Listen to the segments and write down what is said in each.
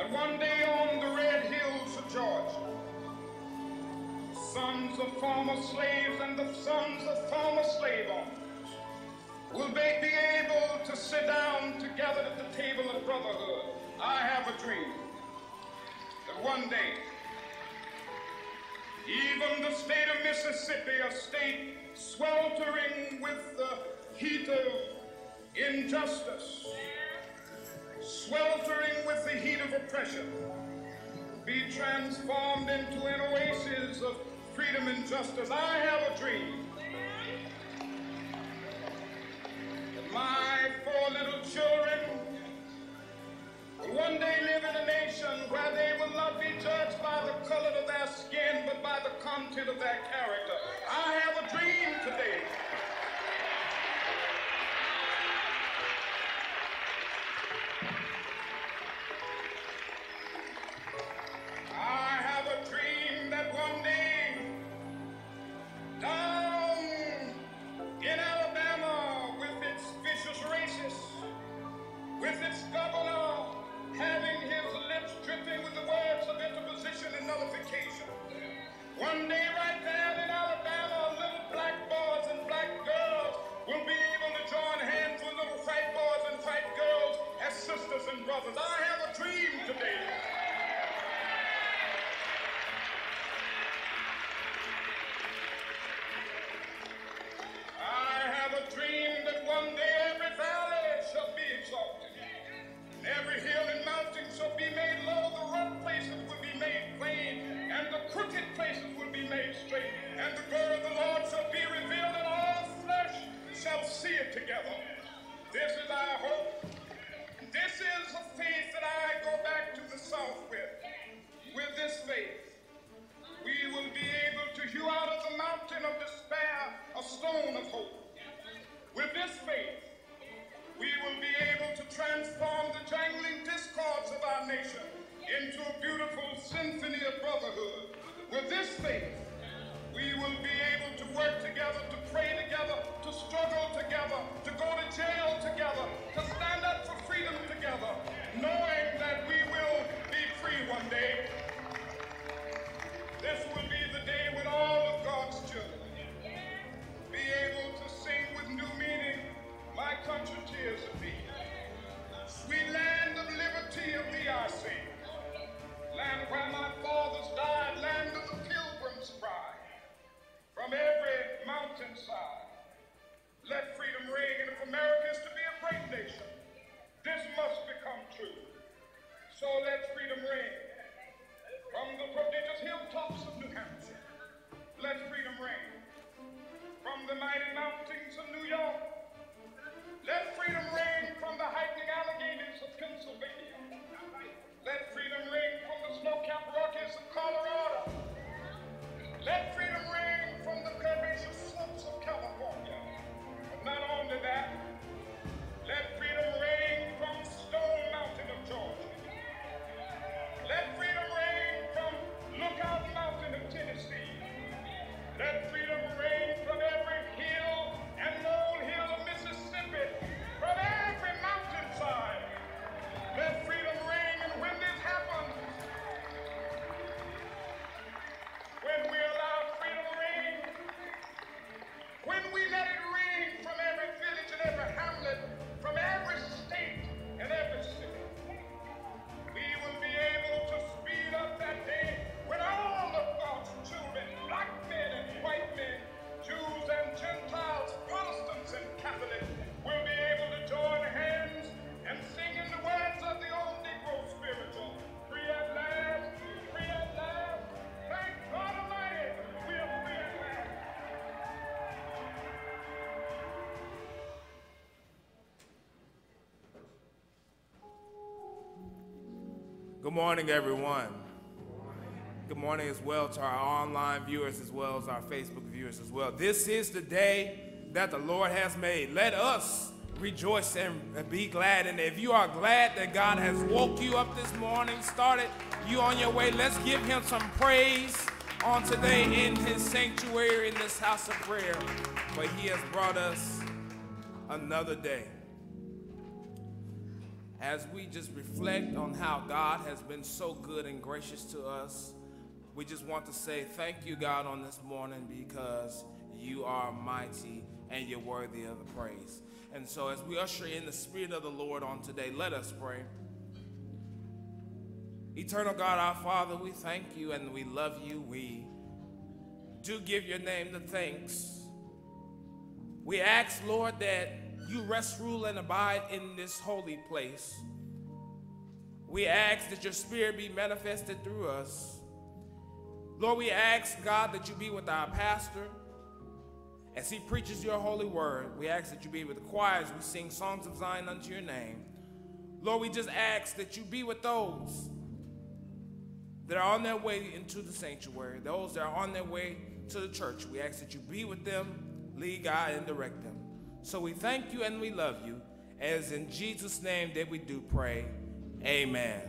that one day on the red hills of Georgia, sons of former slaves and the sons of former slave owners will they be able to sit down together at the table of brotherhood. I have a dream that one day, even the state of Mississippi, a state sweltering with the heat of injustice, sweltering with the heat of oppression, be transformed into an oasis of freedom and justice. I have a dream. My four little children will one day live in a nation where they will not be judged by the color of their skin, but by the content of their character. I have a dream today. Good morning, everyone. Good morning as well to our online viewers as well as our Facebook viewers as well. This is the day that the Lord has made. Let us rejoice and be glad. And if you are glad that God has woke you up this morning, started you on your way, let's give him some praise on today in his sanctuary, in this house of prayer. For he has brought us another day as we just reflect on how God has been so good and gracious to us, we just want to say thank you, God, on this morning because you are mighty and you're worthy of the praise. And so, as we usher in the Spirit of the Lord on today, let us pray. Eternal God, our Father, we thank you and we love you. We do give your name the thanks. We ask, Lord, that you rest, rule, and abide in this holy place. We ask that your spirit be manifested through us. Lord, we ask, God, that you be with our pastor as he preaches your holy word. We ask that you be with the choirs. We sing songs of Zion unto your name. Lord, we just ask that you be with those that are on their way into the sanctuary, those that are on their way to the church. We ask that you be with them, lead, guide, and direct them. So we thank you and we love you. As in Jesus' name that we do pray. Amen.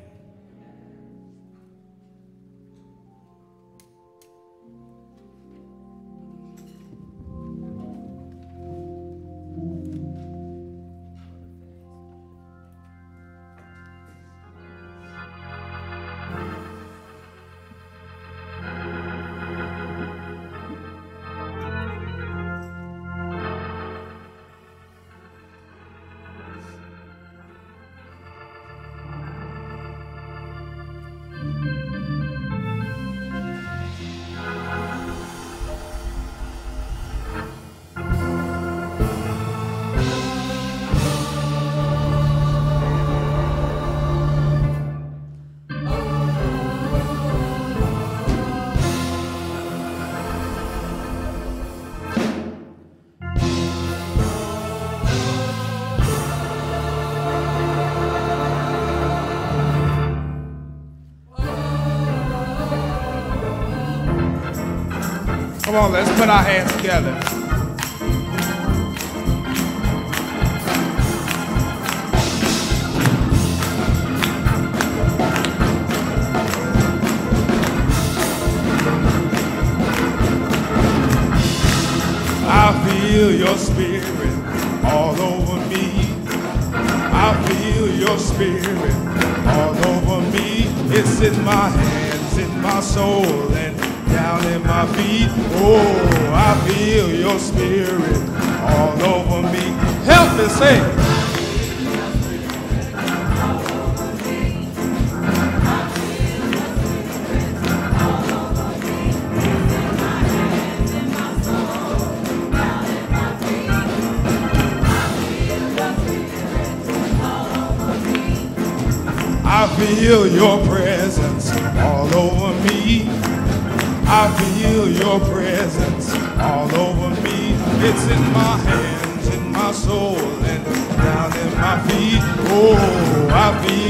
Come on, let's put our hands together. I feel your spirit all over me. I feel your spirit all over me. It's in my hands, in my soul, in my feet. Oh, I feel your spirit all over me. Help me. I feel your in my hands, in my soul, and down in my feet. Oh, I feel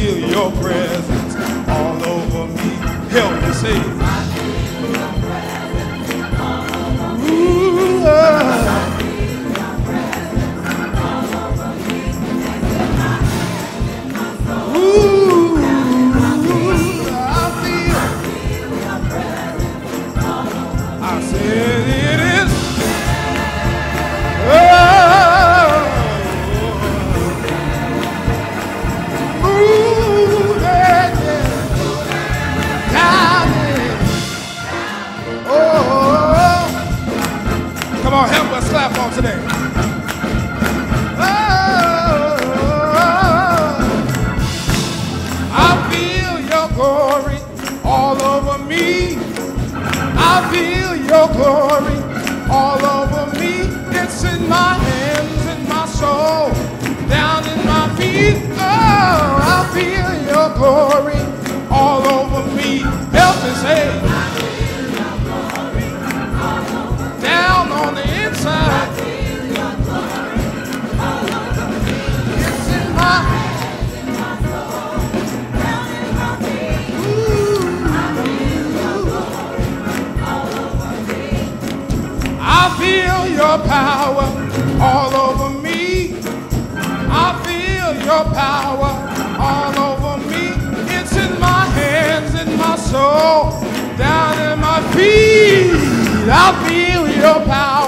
I feel your power.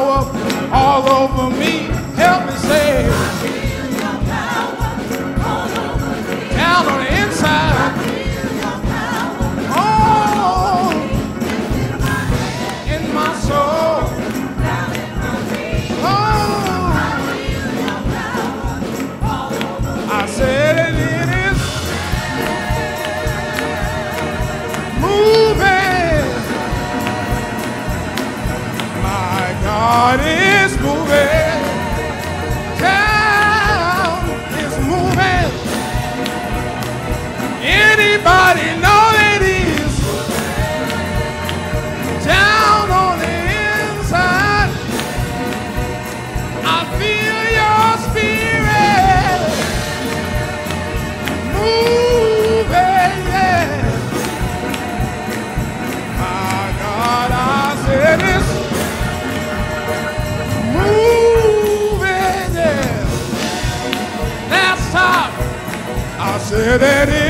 That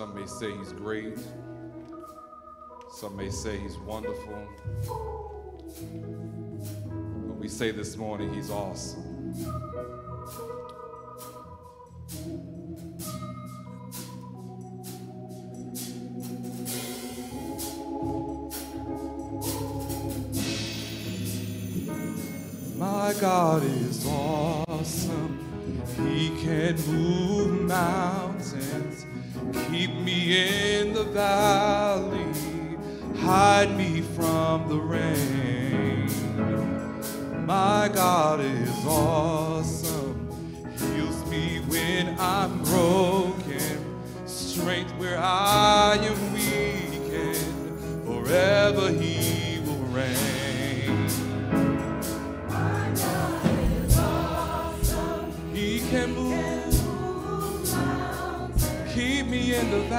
Some may say he's great. Some may say he's wonderful. But we say this morning he's awesome. My God is awesome. He can move mountains, keep me in the valley, hide me from the rain. My God is awesome.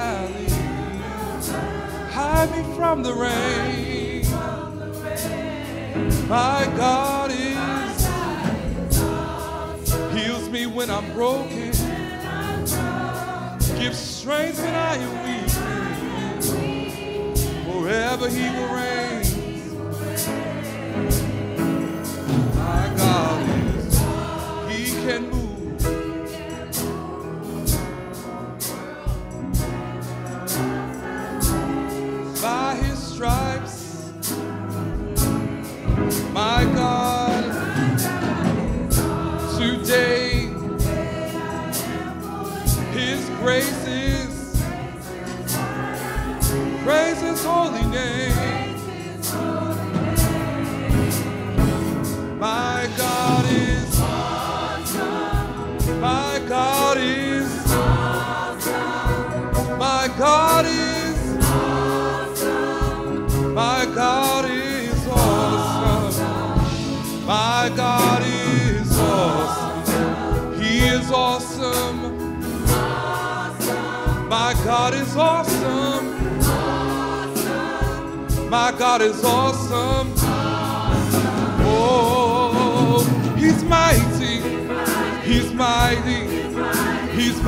Valley, hide me from the rain. My God is, heals me when I'm broken, gives strength when I am weak. Forever He will reign.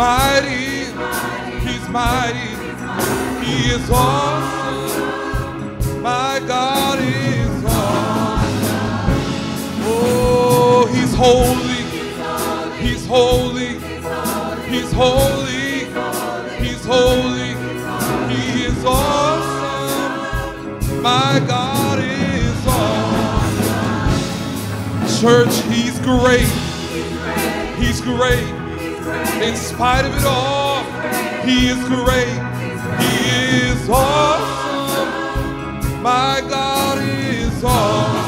Mighty. He's mighty. He is awesome. My God is awesome. Oh, He's holy. He's holy. He's holy. He's holy. He is awesome. My God is awesome. Church, He's great. He's great. In spite of it all, He is great. He is awesome. My God is awesome.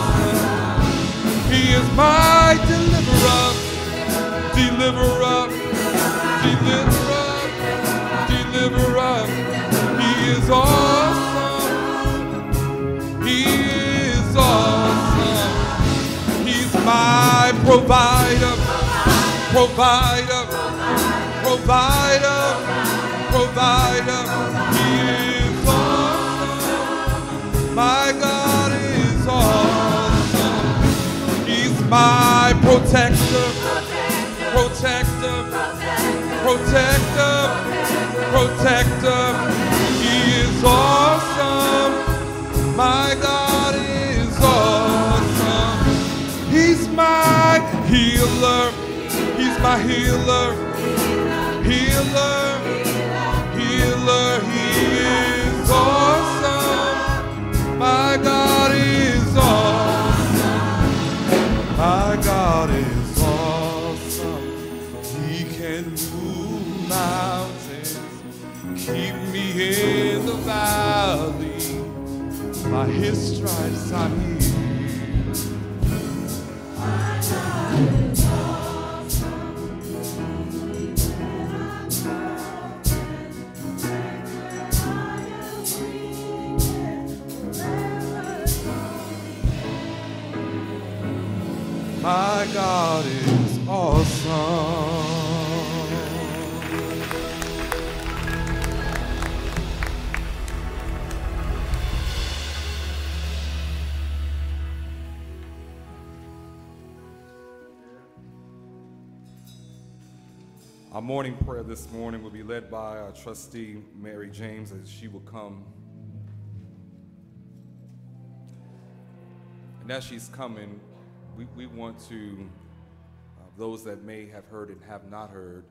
He is my deliverer, deliverer, deliverer, deliverer. He is awesome. He is awesome. He's my provider, provider, provider, provider. He is awesome. My God is awesome. He's my protector, protector, protector, protector. He is awesome. My God is awesome. He's my healer. He's my healer. His stripes I'm healed. My God is awesome. Our morning prayer this morning will be led by our trustee, Mary James, as she will come. And as she's coming, we, we want to, uh, those that may have heard and have not heard,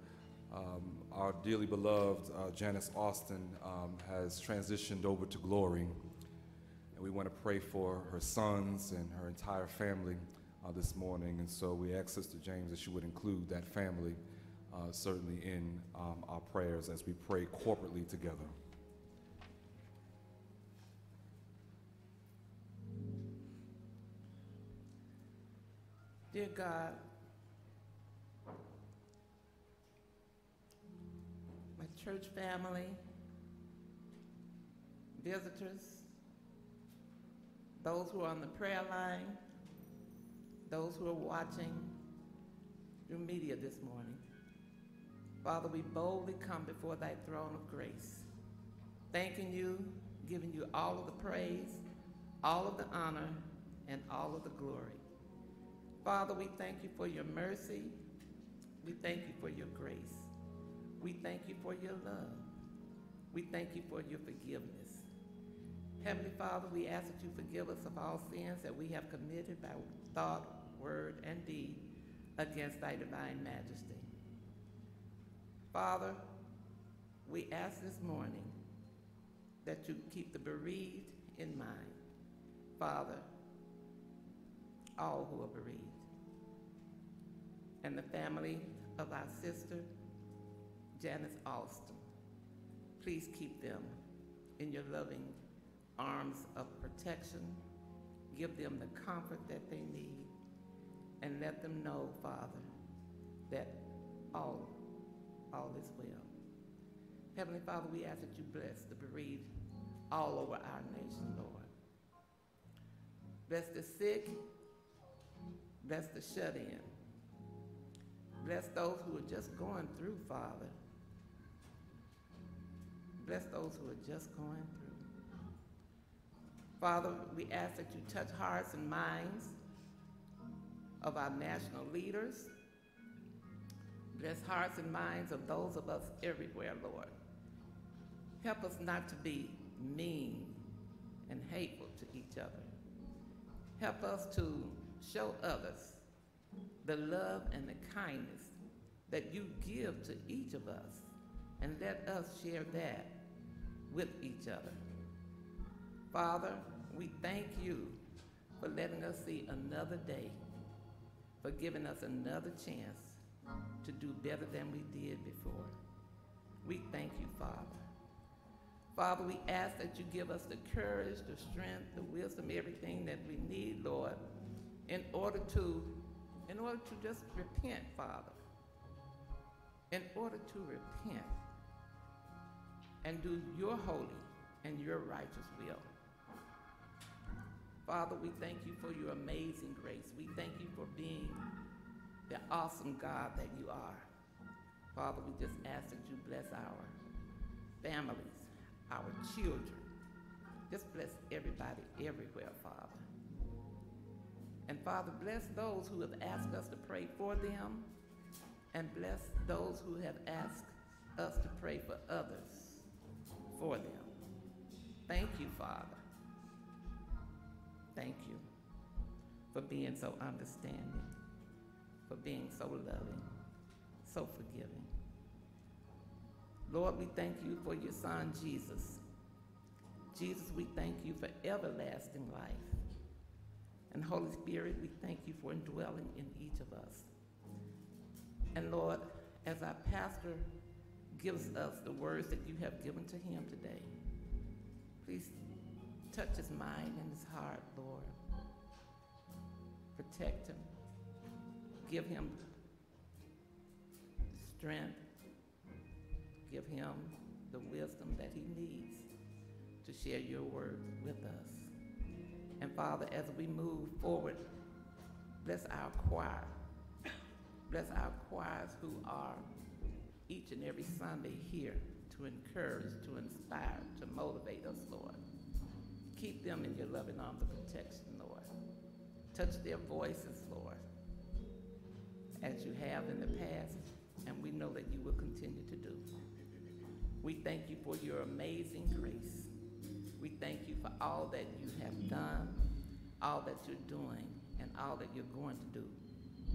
um, our dearly beloved uh, Janice Austin um, has transitioned over to glory. And we want to pray for her sons and her entire family uh, this morning. And so we ask Sister James that she would include that family uh, certainly in um, our prayers as we pray corporately together. Dear God, my church family, visitors, those who are on the prayer line, those who are watching through media this morning. Father, we boldly come before thy throne of grace, thanking you, giving you all of the praise, all of the honor, and all of the glory. Father, we thank you for your mercy. We thank you for your grace. We thank you for your love. We thank you for your forgiveness. Heavenly Father, we ask that you forgive us of all sins that we have committed by thought, word, and deed against thy divine majesty. Father, we ask this morning that you keep the bereaved in mind. Father, all who are bereaved. And the family of our sister, Janice Alston. Please keep them in your loving arms of protection. Give them the comfort that they need. And let them know, Father, that all, all is well. Heavenly Father, we ask that you bless the bereaved all over our nation, Lord. Bless the sick, bless the shut in. Bless those who are just going through, Father. Bless those who are just going through. Father, we ask that you touch hearts and minds of our national leaders. Bless hearts and minds of those of us everywhere, Lord. Help us not to be mean and hateful to each other. Help us to show others the love and the kindness that you give to each of us, and let us share that with each other. Father, we thank you for letting us see another day, for giving us another chance to do better than we did before. We thank you, Father. Father, we ask that you give us the courage, the strength, the wisdom, everything that we need, Lord, in order to in order to just repent, Father. In order to repent and do your holy and your righteous will. Father, we thank you for your amazing grace. We thank you for being the awesome God that you are. Father, we just ask that you bless our families, our children. Just bless everybody everywhere, Father. And Father, bless those who have asked us to pray for them and bless those who have asked us to pray for others for them. Thank you, Father. Thank you for being so understanding, for being so loving, so forgiving. Lord, we thank you for your son, Jesus. Jesus, we thank you for everlasting life. And Holy Spirit, we thank you for indwelling in each of us. And Lord, as our pastor gives us the words that you have given to him today, please touch his mind and his heart, Lord. Protect him. Give him strength. Give him the wisdom that he needs to share your word with us. And Father, as we move forward, bless our choir. Bless our choirs who are each and every Sunday here to encourage, to inspire, to motivate us, Lord. Keep them in your loving arms of protection, Lord. Touch their voices, Lord, as you have in the past, and we know that you will continue to do. We thank you for your amazing grace. We thank you for all that you have done, all that you're doing, and all that you're going to do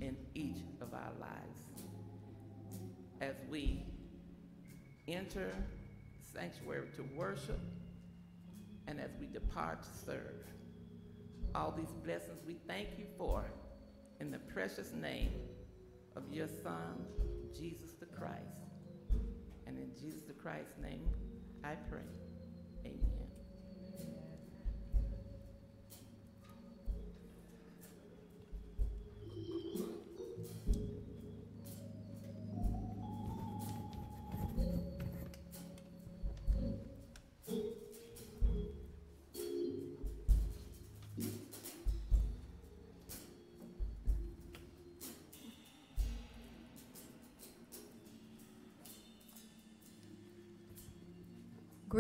in each of our lives. As we enter sanctuary to worship, and as we depart to serve, all these blessings we thank you for in the precious name of your Son, Jesus the Christ. And in Jesus the Christ's name, I pray.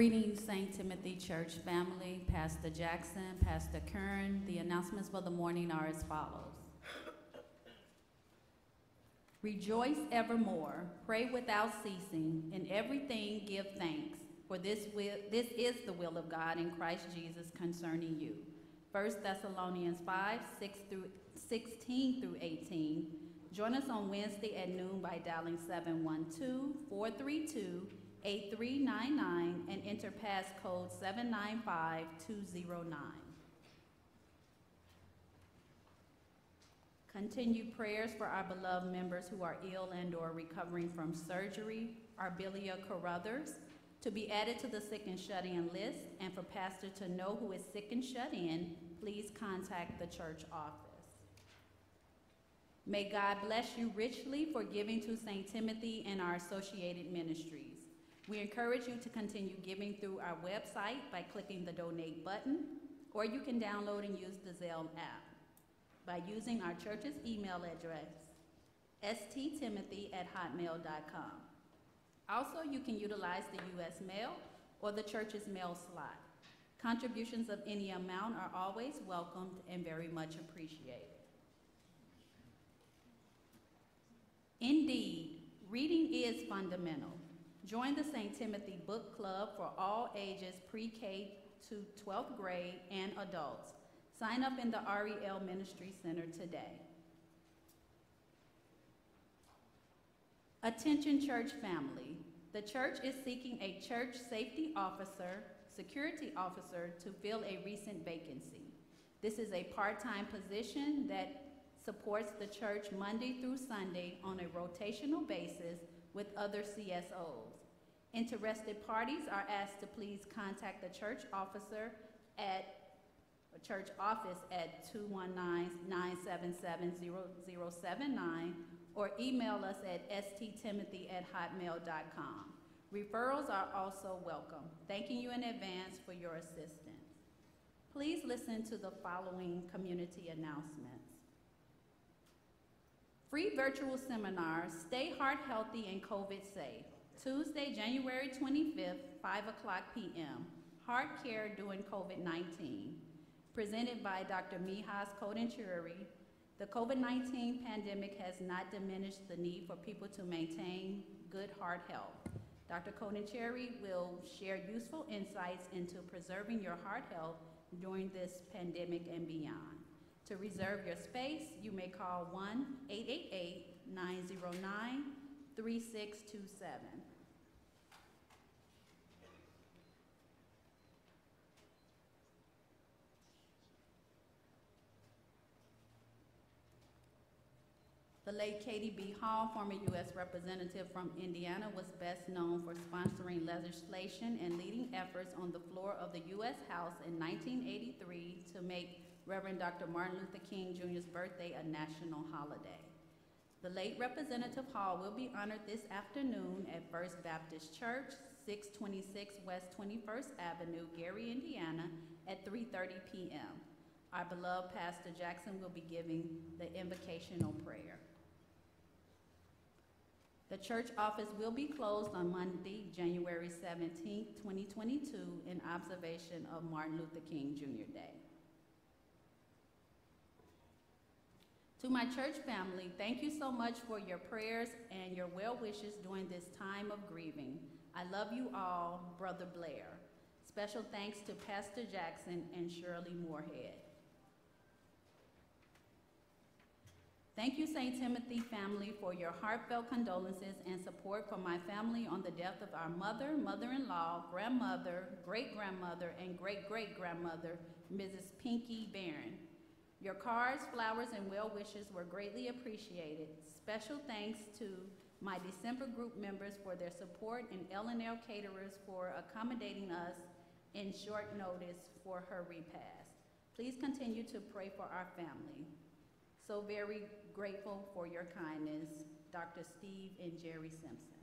Greetings, St. Timothy Church family, Pastor Jackson, Pastor Kern. The announcements for the morning are as follows. Rejoice evermore, pray without ceasing, in everything give thanks, for this, will, this is the will of God in Christ Jesus concerning you. 1 Thessalonians 5, 6 through 16 through 18. Join us on Wednesday at noon by dialing 712 432 8399 and enter passcode 795209. Continued prayers for our beloved members who are ill and or recovering from surgery, Arbelia Carruthers, to be added to the sick and shut-in list, and for pastor to know who is sick and shut in, please contact the church office. May God bless you richly for giving to St. Timothy and our associated ministries. We encourage you to continue giving through our website by clicking the donate button, or you can download and use the Zelle app by using our church's email address, sttimothy at hotmail.com. Also, you can utilize the U.S. mail or the church's mail slot. Contributions of any amount are always welcomed and very much appreciated. Indeed, reading is fundamental. Join the St. Timothy Book Club for all ages pre-K to 12th grade and adults. Sign up in the REL Ministry Center today. Attention church family. The church is seeking a church safety officer, security officer to fill a recent vacancy. This is a part-time position that supports the church Monday through Sunday on a rotational basis with other CSOs. Interested parties are asked to please contact the church officer at, church office at 219-977-0079 or email us at sttimothy at hotmail.com. Referrals are also welcome. Thanking you in advance for your assistance. Please listen to the following community announcements. Free virtual seminar, Stay Heart Healthy and COVID Safe. Tuesday, January 25th, 5 o'clock p.m. Heart Care During COVID 19. Presented by Dr. Mihas Kodinchuri, The COVID-19 pandemic has not diminished the need for people to maintain good heart health. Dr. Cherry will share useful insights into preserving your heart health during this pandemic and beyond. To reserve your space, you may call 1-888-909-3627. The late Katie B. Hall, former U.S. Representative from Indiana, was best known for sponsoring legislation and leading efforts on the floor of the U.S. House in 1983 to make Reverend Dr. Martin Luther King Jr.'s birthday a national holiday. The late Representative Hall will be honored this afternoon at First Baptist Church, 626 West 21st Avenue, Gary, Indiana, at 3:30 p.m. Our beloved Pastor Jackson will be giving the invocational prayer. The church office will be closed on Monday, January 17, 2022, in observation of Martin Luther King Jr. Day. To my church family, thank you so much for your prayers and your well wishes during this time of grieving. I love you all, Brother Blair. Special thanks to Pastor Jackson and Shirley Moorhead. Thank you, St. Timothy family, for your heartfelt condolences and support for my family on the death of our mother, mother-in-law, grandmother, great-grandmother, and great-great-grandmother, Mrs. Pinky Barron. Your cards, flowers, and well wishes were greatly appreciated. Special thanks to my December group members for their support and L&L caterers for accommodating us in short notice for her repast. Please continue to pray for our family. So very grateful for your kindness, Dr. Steve and Jerry Simpson.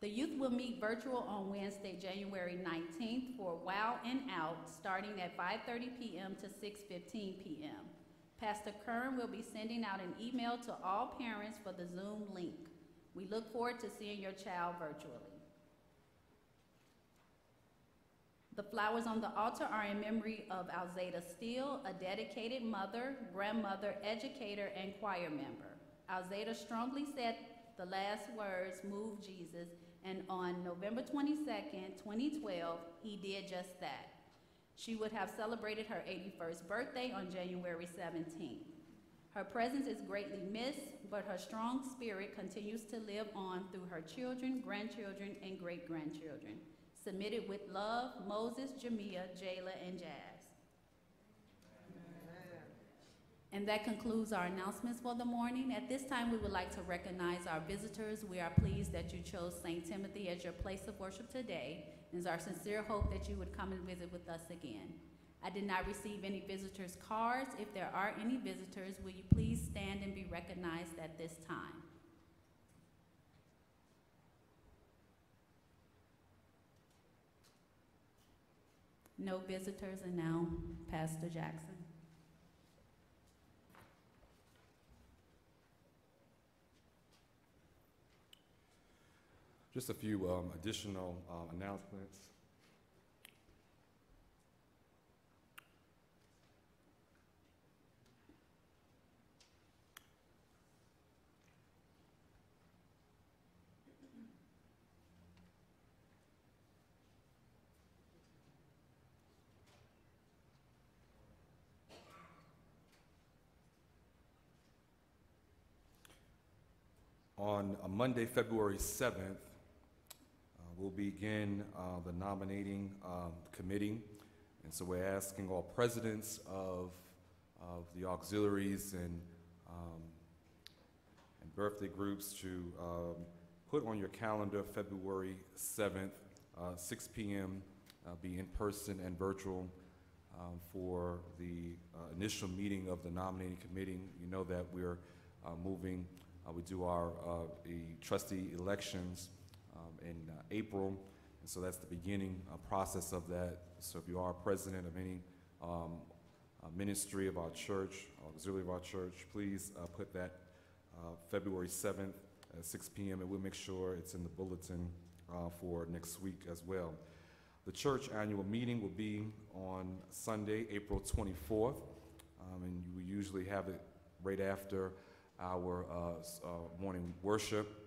The youth will meet virtual on Wednesday, January 19th for Wow and Out, starting at 5:30 p.m. to 6:15 p.m. Pastor Kern will be sending out an email to all parents for the Zoom link. We look forward to seeing your child virtually. The flowers on the altar are in memory of Alzada Steele, a dedicated mother, grandmother, educator, and choir member. Alzada strongly said the last words moved Jesus, and on November 22nd, 2012, he did just that. She would have celebrated her 81st birthday on January 17th. Her presence is greatly missed, but her strong spirit continues to live on through her children, grandchildren, and great grandchildren. Submitted with love, Moses, Jamia, Jayla, and Jazz. And that concludes our announcements for the morning. At this time, we would like to recognize our visitors. We are pleased that you chose St. Timothy as your place of worship today. It is our sincere hope that you would come and visit with us again. I did not receive any visitors' cards. If there are any visitors, will you please stand and be recognized at this time? No visitors, and now Pastor Jackson. Just a few um, additional uh, announcements. On uh, Monday, February 7th, uh, we'll begin uh, the nominating um, committee. And so we're asking all presidents of, of the auxiliaries and, um, and birthday groups to um, put on your calendar February 7th, uh, 6 p.m., uh, be in person and virtual um, for the uh, initial meeting of the nominating committee. You know that we're uh, moving uh, we do our trustee elections um, in uh, April, and so that's the beginning uh, process of that. So if you are president of any um, uh, ministry of our church, auxiliary of our church, please uh, put that February 7th at 6 p.m. and we'll make sure it's in the bulletin for next week as well. The church annual meeting will be on Sunday, April 24th, um, and we usually have it right after our uh, uh, morning worship.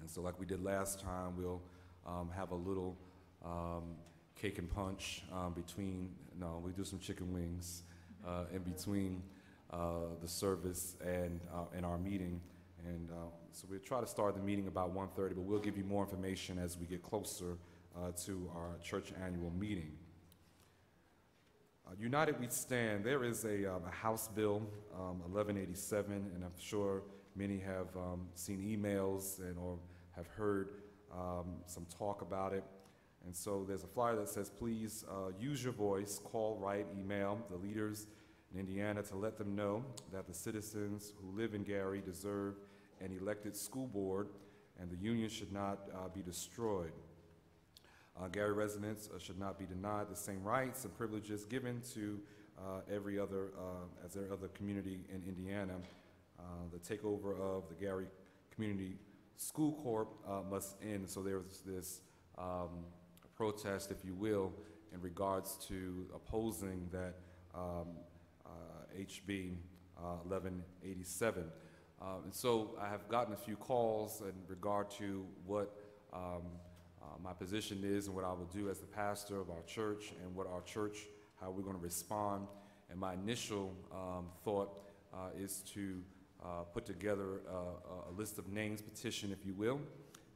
And so, like we did last time, we'll um, have a little um, cake and punch um, between, no, we do some chicken wings uh, in between uh, the service and, uh, and our meeting. And uh, so we'll try to start the meeting about 1:30, but we'll give you more information as we get closer uh, to our church annual meeting. Uh, United We Stand, there is a, um, a House Bill um, 1187, and I'm sure many have um, seen emails and or have heard um, some talk about it. And so there's a flyer that says, please uh, use your voice, call, write, email the leaders in Indiana to let them know that the citizens who live in Gary deserve an elected school board and the union should not uh, be destroyed. Uh, Gary residents uh, should not be denied the same rights and privileges given to uh, every other, uh, as their other community in Indiana. Uh, the takeover of the Gary Community School Corp uh, must end. So there was this um, protest, if you will, in regards to opposing that um, uh, HB uh, 1187. Uh, and so I have gotten a few calls in regard to what um, uh, my position is and what I will do as the pastor of our church and what our church, how we're going to respond. And my initial um, thought uh, is to uh, put together uh, a, a list of names, petition, if you will.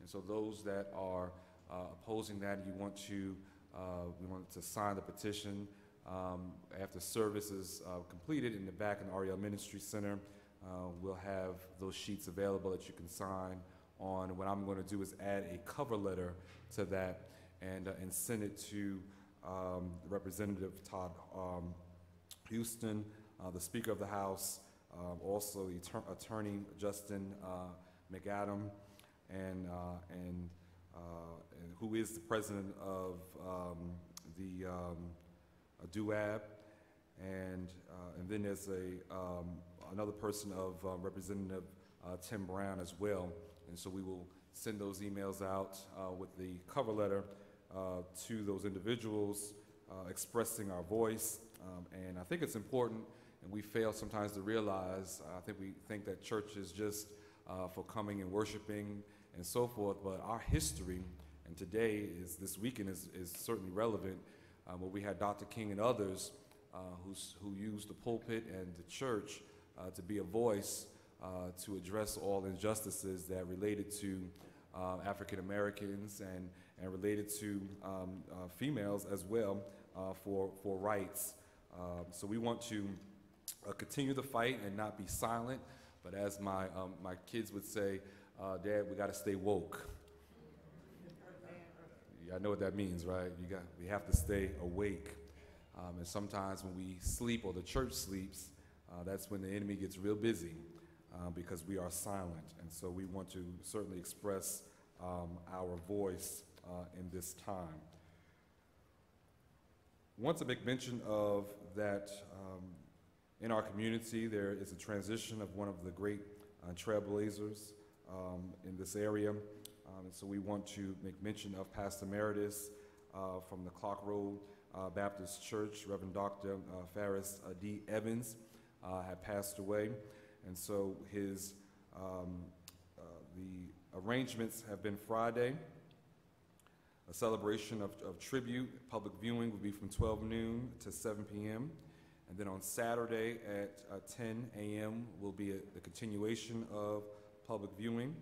And so those that are uh, opposing that, you want to, uh, we want to sign the petition um, after service is uh, completed in the back in the Ariel Ministry Center. Uh, we'll have those sheets available that you can sign on. What I'm going to do is add a cover letter to that and, uh, and send it to um, Representative Todd um, Huston, the Speaker of the House, um, also Attorney Justin uh, McAdam, and, uh, and, uh, and who is the President of um, the um, DUAB, and, uh, and then there's a, um, another person of uh, Representative Tim Brown as well. And so we will send those emails out with the cover letter to those individuals expressing our voice. Um, and I think it's important, and we fail sometimes to realize, I think we think that church is just uh, for coming and worshiping and so forth, but our history, and today is, this weekend is, is certainly relevant, uh, where we had Dr. King and others uh, who used the pulpit and the church uh, to be a voice uh, to address all injustices that related to uh, African Americans and, and related to um, uh, females as well uh, for, for rights. Um, so we want to uh, continue the fight and not be silent, but as my, um, my kids would say, uh, Dad, we got to stay woke. I know what that means, right? You got, we have to stay awake. Um, and sometimes when we sleep or the church sleeps, uh, that's when the enemy gets real busy uh, because we are silent. And so we want to certainly express um, our voice uh, in this time. Want to make mention of that um, in our community there is a transition of one of the great uh, trailblazers um, in this area. Um, and so we want to make mention of Pastor Emeritus uh, from the Clark Road uh, Baptist Church, Reverend Dr. Uh, Ferris uh, D. Evans, uh, had passed away. And so his, um, the arrangements have been Friday. A celebration of, of tribute, public viewing will be from 12 noon to 7 p.m. And then on Saturday at uh, 10 a.m. will be a, the continuation of public viewing.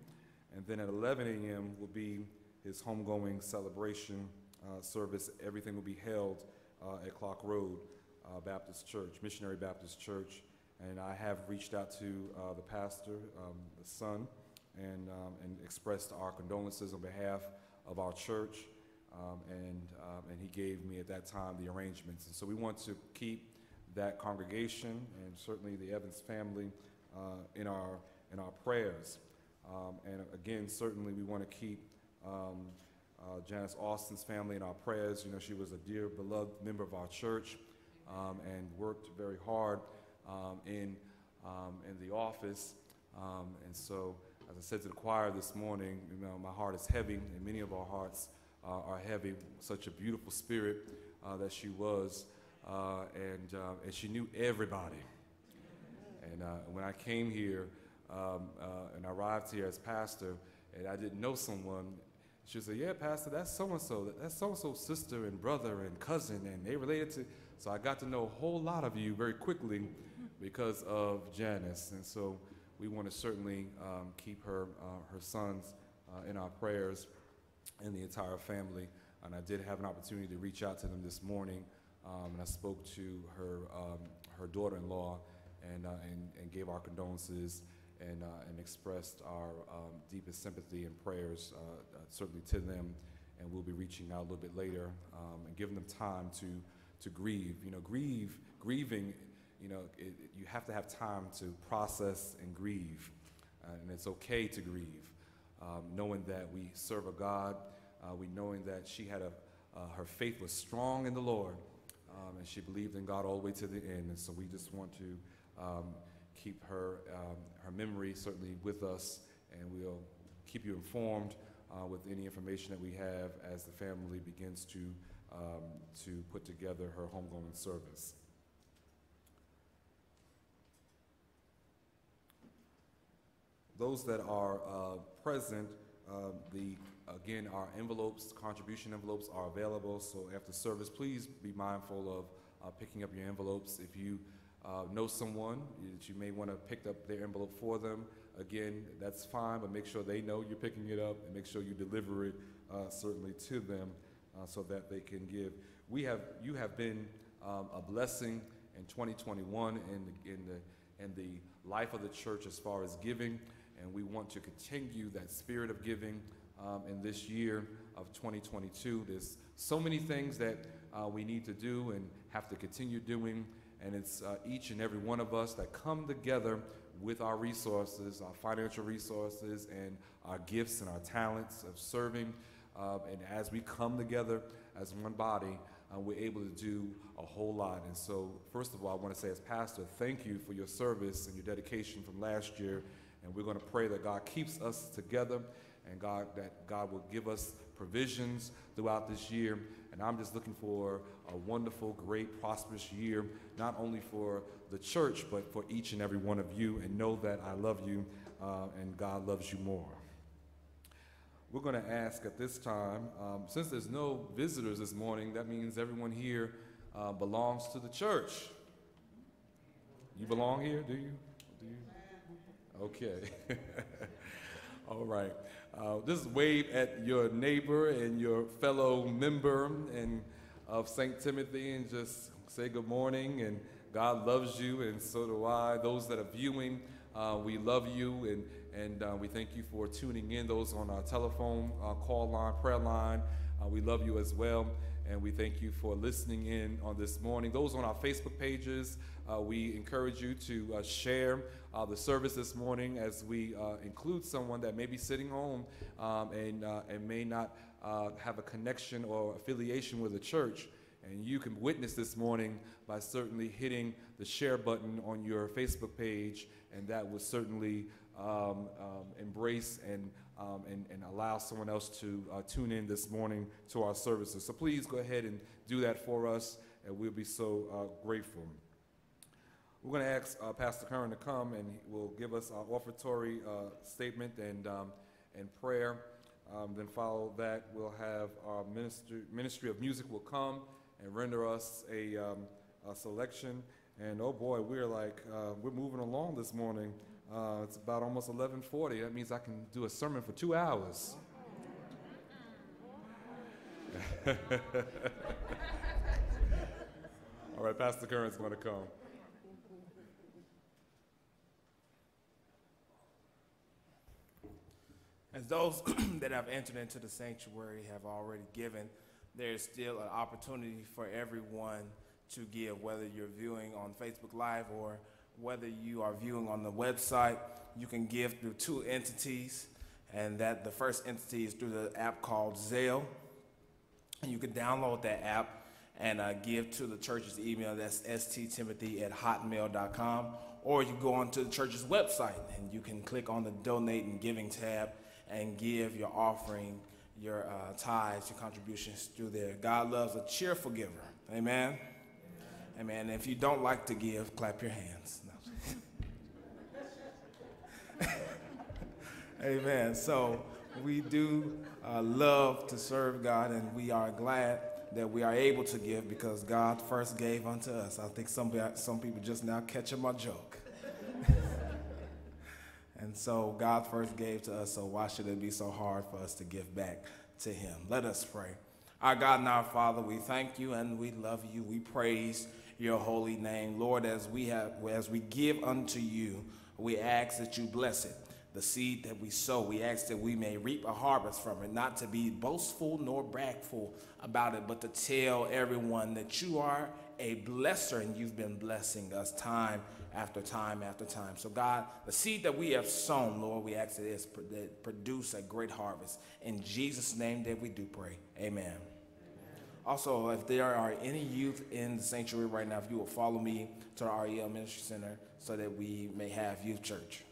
And then at 11 a.m. will be his homegoing celebration uh, service. Everything will be held uh, at Clark Road uh, Baptist Church, Missionary Baptist Church. And I have reached out to uh, the pastor, um, the son, and, um, and expressed our condolences on behalf of our church. Um, and, um, and he gave me at that time the arrangements. And so we want to keep that congregation and certainly the Evans family uh, in, our, in our prayers. Um, and again, certainly we want to keep um, uh, Janice Austin's family in our prayers. You know, she was a dear, beloved member of our church um, and worked very hard um, in, um, in the office. Um, and so, as I said to the choir this morning, you know, my heart is heavy, and many of our hearts uh, are heavy. Such a beautiful spirit uh, that she was, uh, and, uh, and she knew everybody. And uh, when I came here um, uh, and I arrived here as pastor, and I didn't know someone, she said, "Yeah, pastor, that's so and so. That's so and so's sister and brother and cousin, and they related to." So I got to know a whole lot of you very quickly because of Janice, and so we want to certainly um, keep her uh, her sons in our prayers and the entire family. And I did have an opportunity to reach out to them this morning, um, and I spoke to her um, her daughter-in-law and, uh, and and gave our condolences and uh, and expressed our um, deepest sympathy and prayers uh, uh, certainly to them. And we'll be reaching out a little bit later um, and giving them time to to grieve. You know, grieve grieving. You know, it, it- you have to have time to process and grieve, uh, and it's okay to grieve um, knowing that we serve a God, we knowing that she had a, her faith was strong in the Lord, um, and she believed in God all the way to the end. And so we just want to um, keep her, um, her memory certainly with us, and we'll keep you informed uh, with any information that we have as the family begins to, um, to put together her homegoing service. Those that are uh, present, uh, the, again, our envelopes, contribution envelopes are available. So after service, please be mindful of uh, picking up your envelopes. If you uh, know someone that you may want to pick up their envelope for them, again, that's fine, but make sure they know you're picking it up and make sure you deliver it uh, certainly to them uh, so that they can give. We have, you have been um, a blessing in 2021 in the, in the, in the life of the church as far as giving and we want to continue that spirit of giving um, in this year of 2022. There's so many things that uh, we need to do and have to continue doing, and it's uh, each and every one of us that come together with our resources, our financial resources, and our gifts and our talents of serving. Uh, and as we come together as one body, uh, we're able to do a whole lot. And so, first of all, I want to say, as pastor, thank you for your service and your dedication from last year and we're going to pray that God keeps us together and God that God will give us provisions throughout this year. And I'm just looking for a wonderful, great, prosperous year, not only for the church, but for each and every one of you. And know that I love you uh, and God loves you more. We're going to ask at this time, um, since there's no visitors this morning, that means everyone here uh, belongs to the church. You belong here, do you? Do you? Okay. All right. Uh, just wave at your neighbor and your fellow member and of St. Timothy and just say good morning and God loves you and so do I. Those that are viewing, uh, we love you and, and uh, we thank you for tuning in. Those on our telephone call line, prayer line, uh, we love you as well. And we thank you for listening in on this morning. Those on our Facebook pages, uh, we encourage you to uh, share uh, the service this morning as we uh, include someone that may be sitting home um, and, uh, and may not uh, have a connection or affiliation with the church. And you can witness this morning by certainly hitting the share button on your Facebook page, and that will certainly um, um, embrace and, um, and, and allow someone else to uh, tune in this morning to our services. So please go ahead and do that for us, and we'll be so uh, grateful. We're going to ask uh, Pastor Curran to come and he will give us our offertory uh, statement and, um, and prayer. Um, then follow that, we'll have our ministry, ministry of Music will come and render us a, um, a selection. And oh boy, we're like, uh, we're moving along this morning. Uh, it's about almost 1140. That means I can do a sermon for two hours. All right, Pastor Curran's going to come. As those that have entered into the sanctuary have already given, there is still an opportunity for everyone to give, whether you're viewing on Facebook Live or whether you are viewing on the website. You can give through two entities, and that the first entity is through the app called Zelle. And you can download that app and uh, give to the church's email. That's sttimothy at hotmail.com. Or you go onto the church's website and you can click on the donate and giving tab and give your offering your uh, tithes, your contributions through there. God loves a cheerful giver. Amen. Amen. And if you don't like to give, clap your hands. Amen. So we do uh, love to serve God, and we are glad that we are able to give because God first gave unto us. I think some, some people just now catching my joke. and so God first gave to us, so why should it be so hard for us to give back to Him? Let us pray. Our God and our Father, we thank you and we love you. We praise your holy name. Lord, as we have as we give unto you, we ask that you bless it. The seed that we sow, we ask that we may reap a harvest from it, not to be boastful nor bragful about it, but to tell everyone that you are a blesser and you've been blessing us time after time after time. So, God, the seed that we have sown, Lord, we ask that it produce a great harvest. In Jesus' name that we do pray. Amen. Also, if there are any youth in the sanctuary right now, if you will follow me to the REL Ministry Center so that we may have youth church.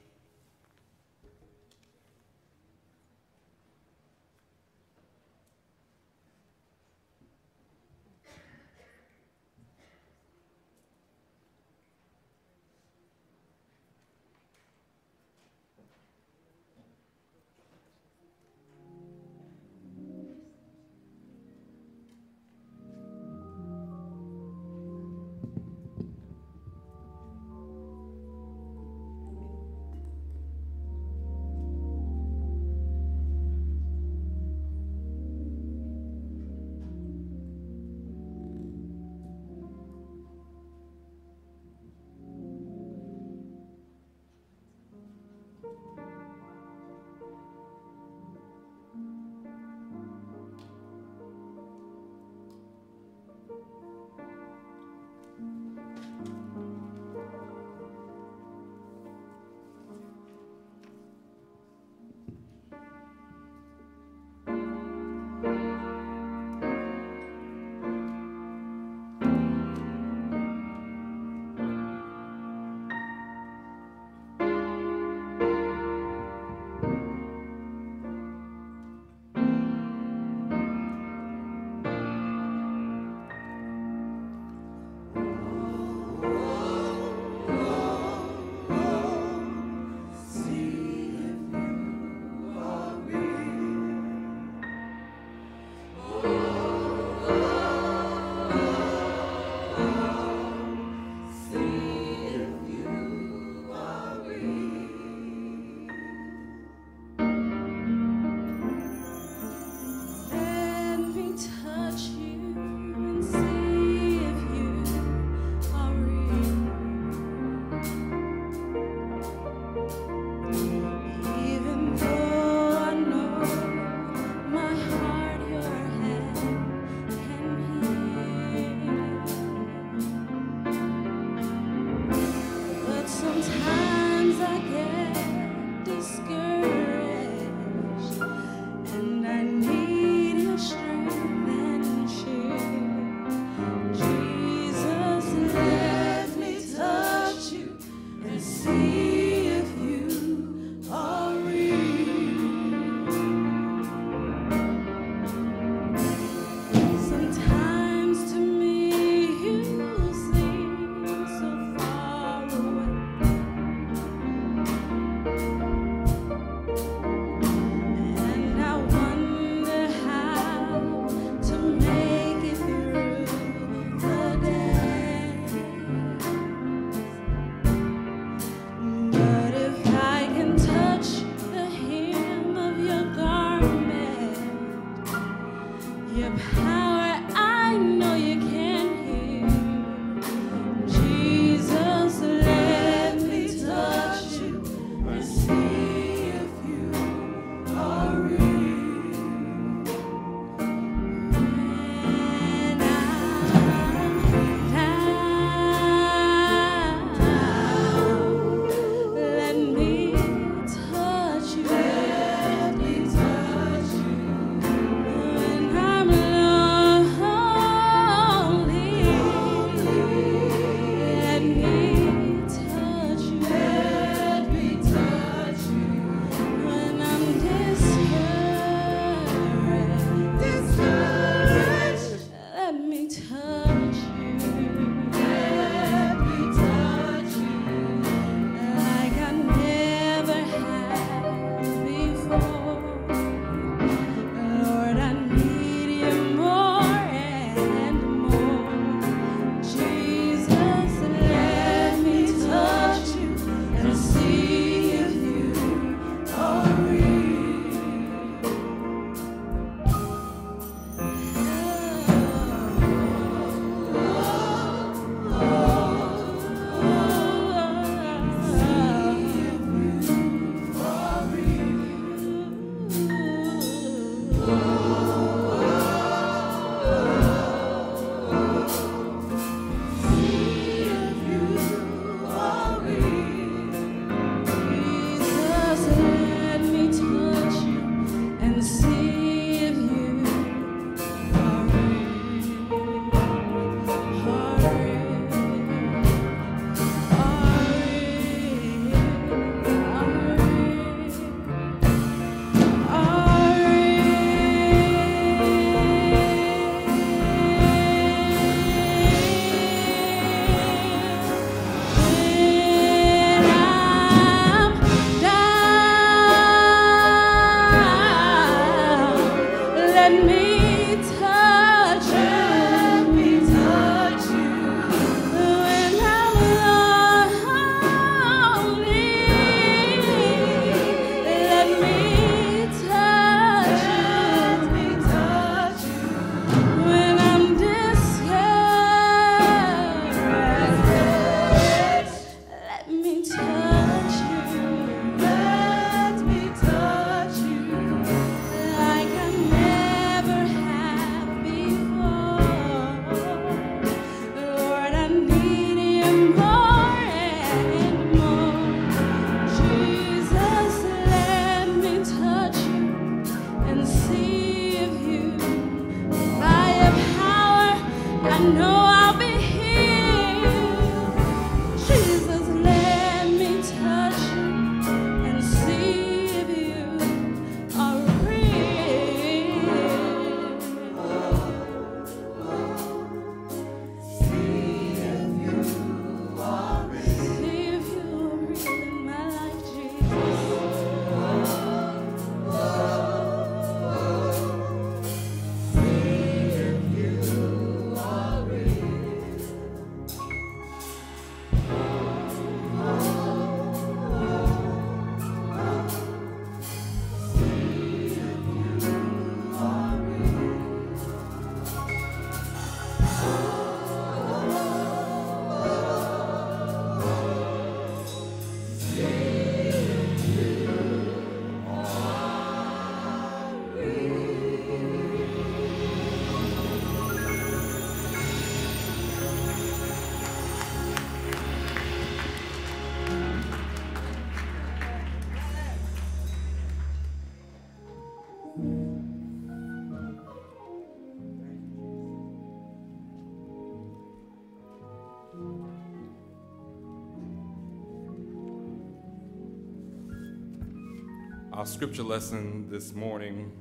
Scripture lesson this morning,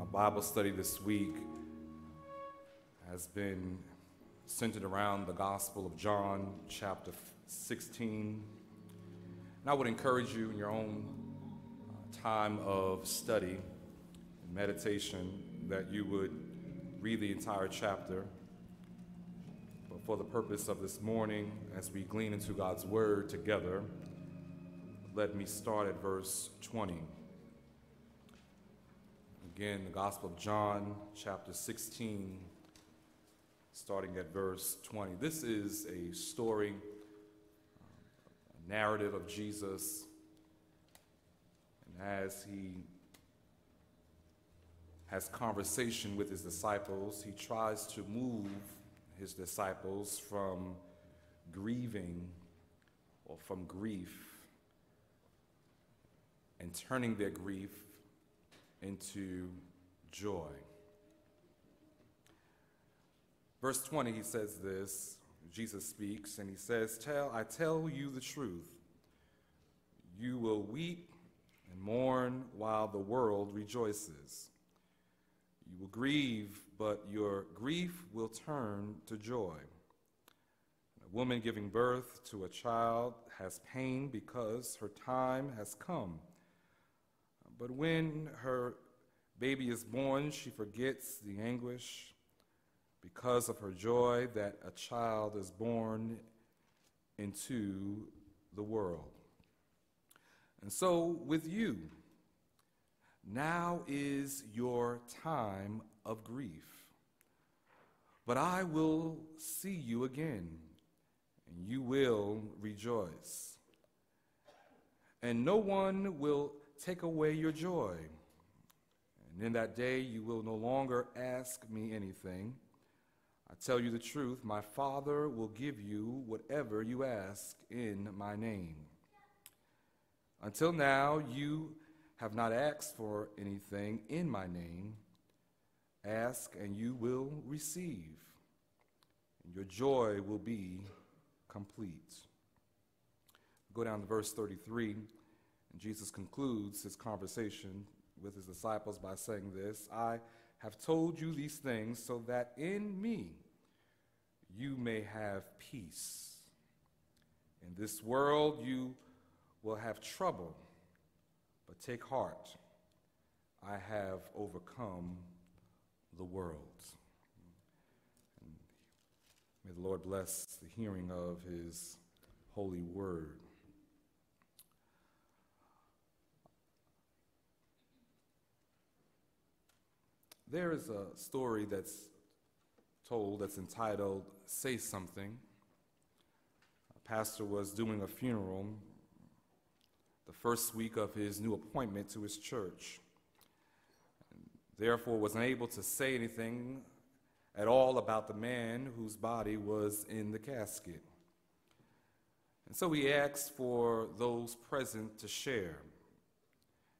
our Bible study this week, has been centered around the Gospel of John, chapter 16. And I would encourage you in your own uh, time of study and meditation that you would read the entire chapter. But for the purpose of this morning, as we glean into God's Word together, let me start at verse 20. Again, the Gospel of John, chapter 16, starting at verse 20. This is a story, um, a narrative of Jesus, and as he has conversation with his disciples, he tries to move his disciples from grieving or from grief and turning their grief into joy. Verse 20, he says this Jesus speaks, and he says, tell, I tell you the truth. You will weep and mourn while the world rejoices. You will grieve, but your grief will turn to joy. A woman giving birth to a child has pain because her time has come. But when her baby is born, she forgets the anguish because of her joy that a child is born into the world. And so with you, now is your time of grief. But I will see you again, and you will rejoice. And no one will take away your joy. And in that day you will no longer ask me anything. I tell you the truth, my Father will give you whatever you ask in my name. Until now, you have not asked for anything in my name. Ask and you will receive, and your joy will be complete. Go down to verse 33. And Jesus concludes his conversation with his disciples by saying this I have told you these things so that in me you may have peace. In this world you will have trouble, but take heart. I have overcome the world. May the Lord bless the hearing of his holy word. There is a story that's told that's entitled Say Something. A pastor was doing a funeral the first week of his new appointment to his church. And Therefore, was unable to say anything at all about the man whose body was in the casket. And so he asked for those present to share.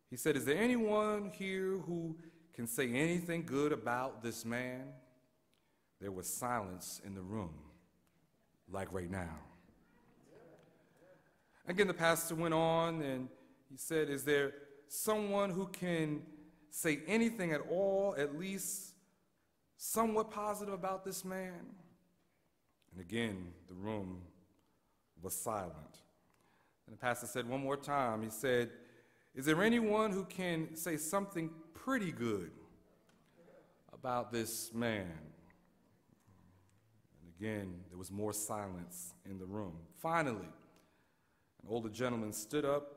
He said, Is there anyone here who can say anything good about this man, there was silence in the room, like right now. Again, the pastor went on and he said, Is there someone who can say anything at all, at least somewhat positive about this man? And again, the room was silent. And the pastor said one more time, he said, Is there anyone who can say something pretty good about this man. And again, there was more silence in the room. Finally, an older gentleman stood up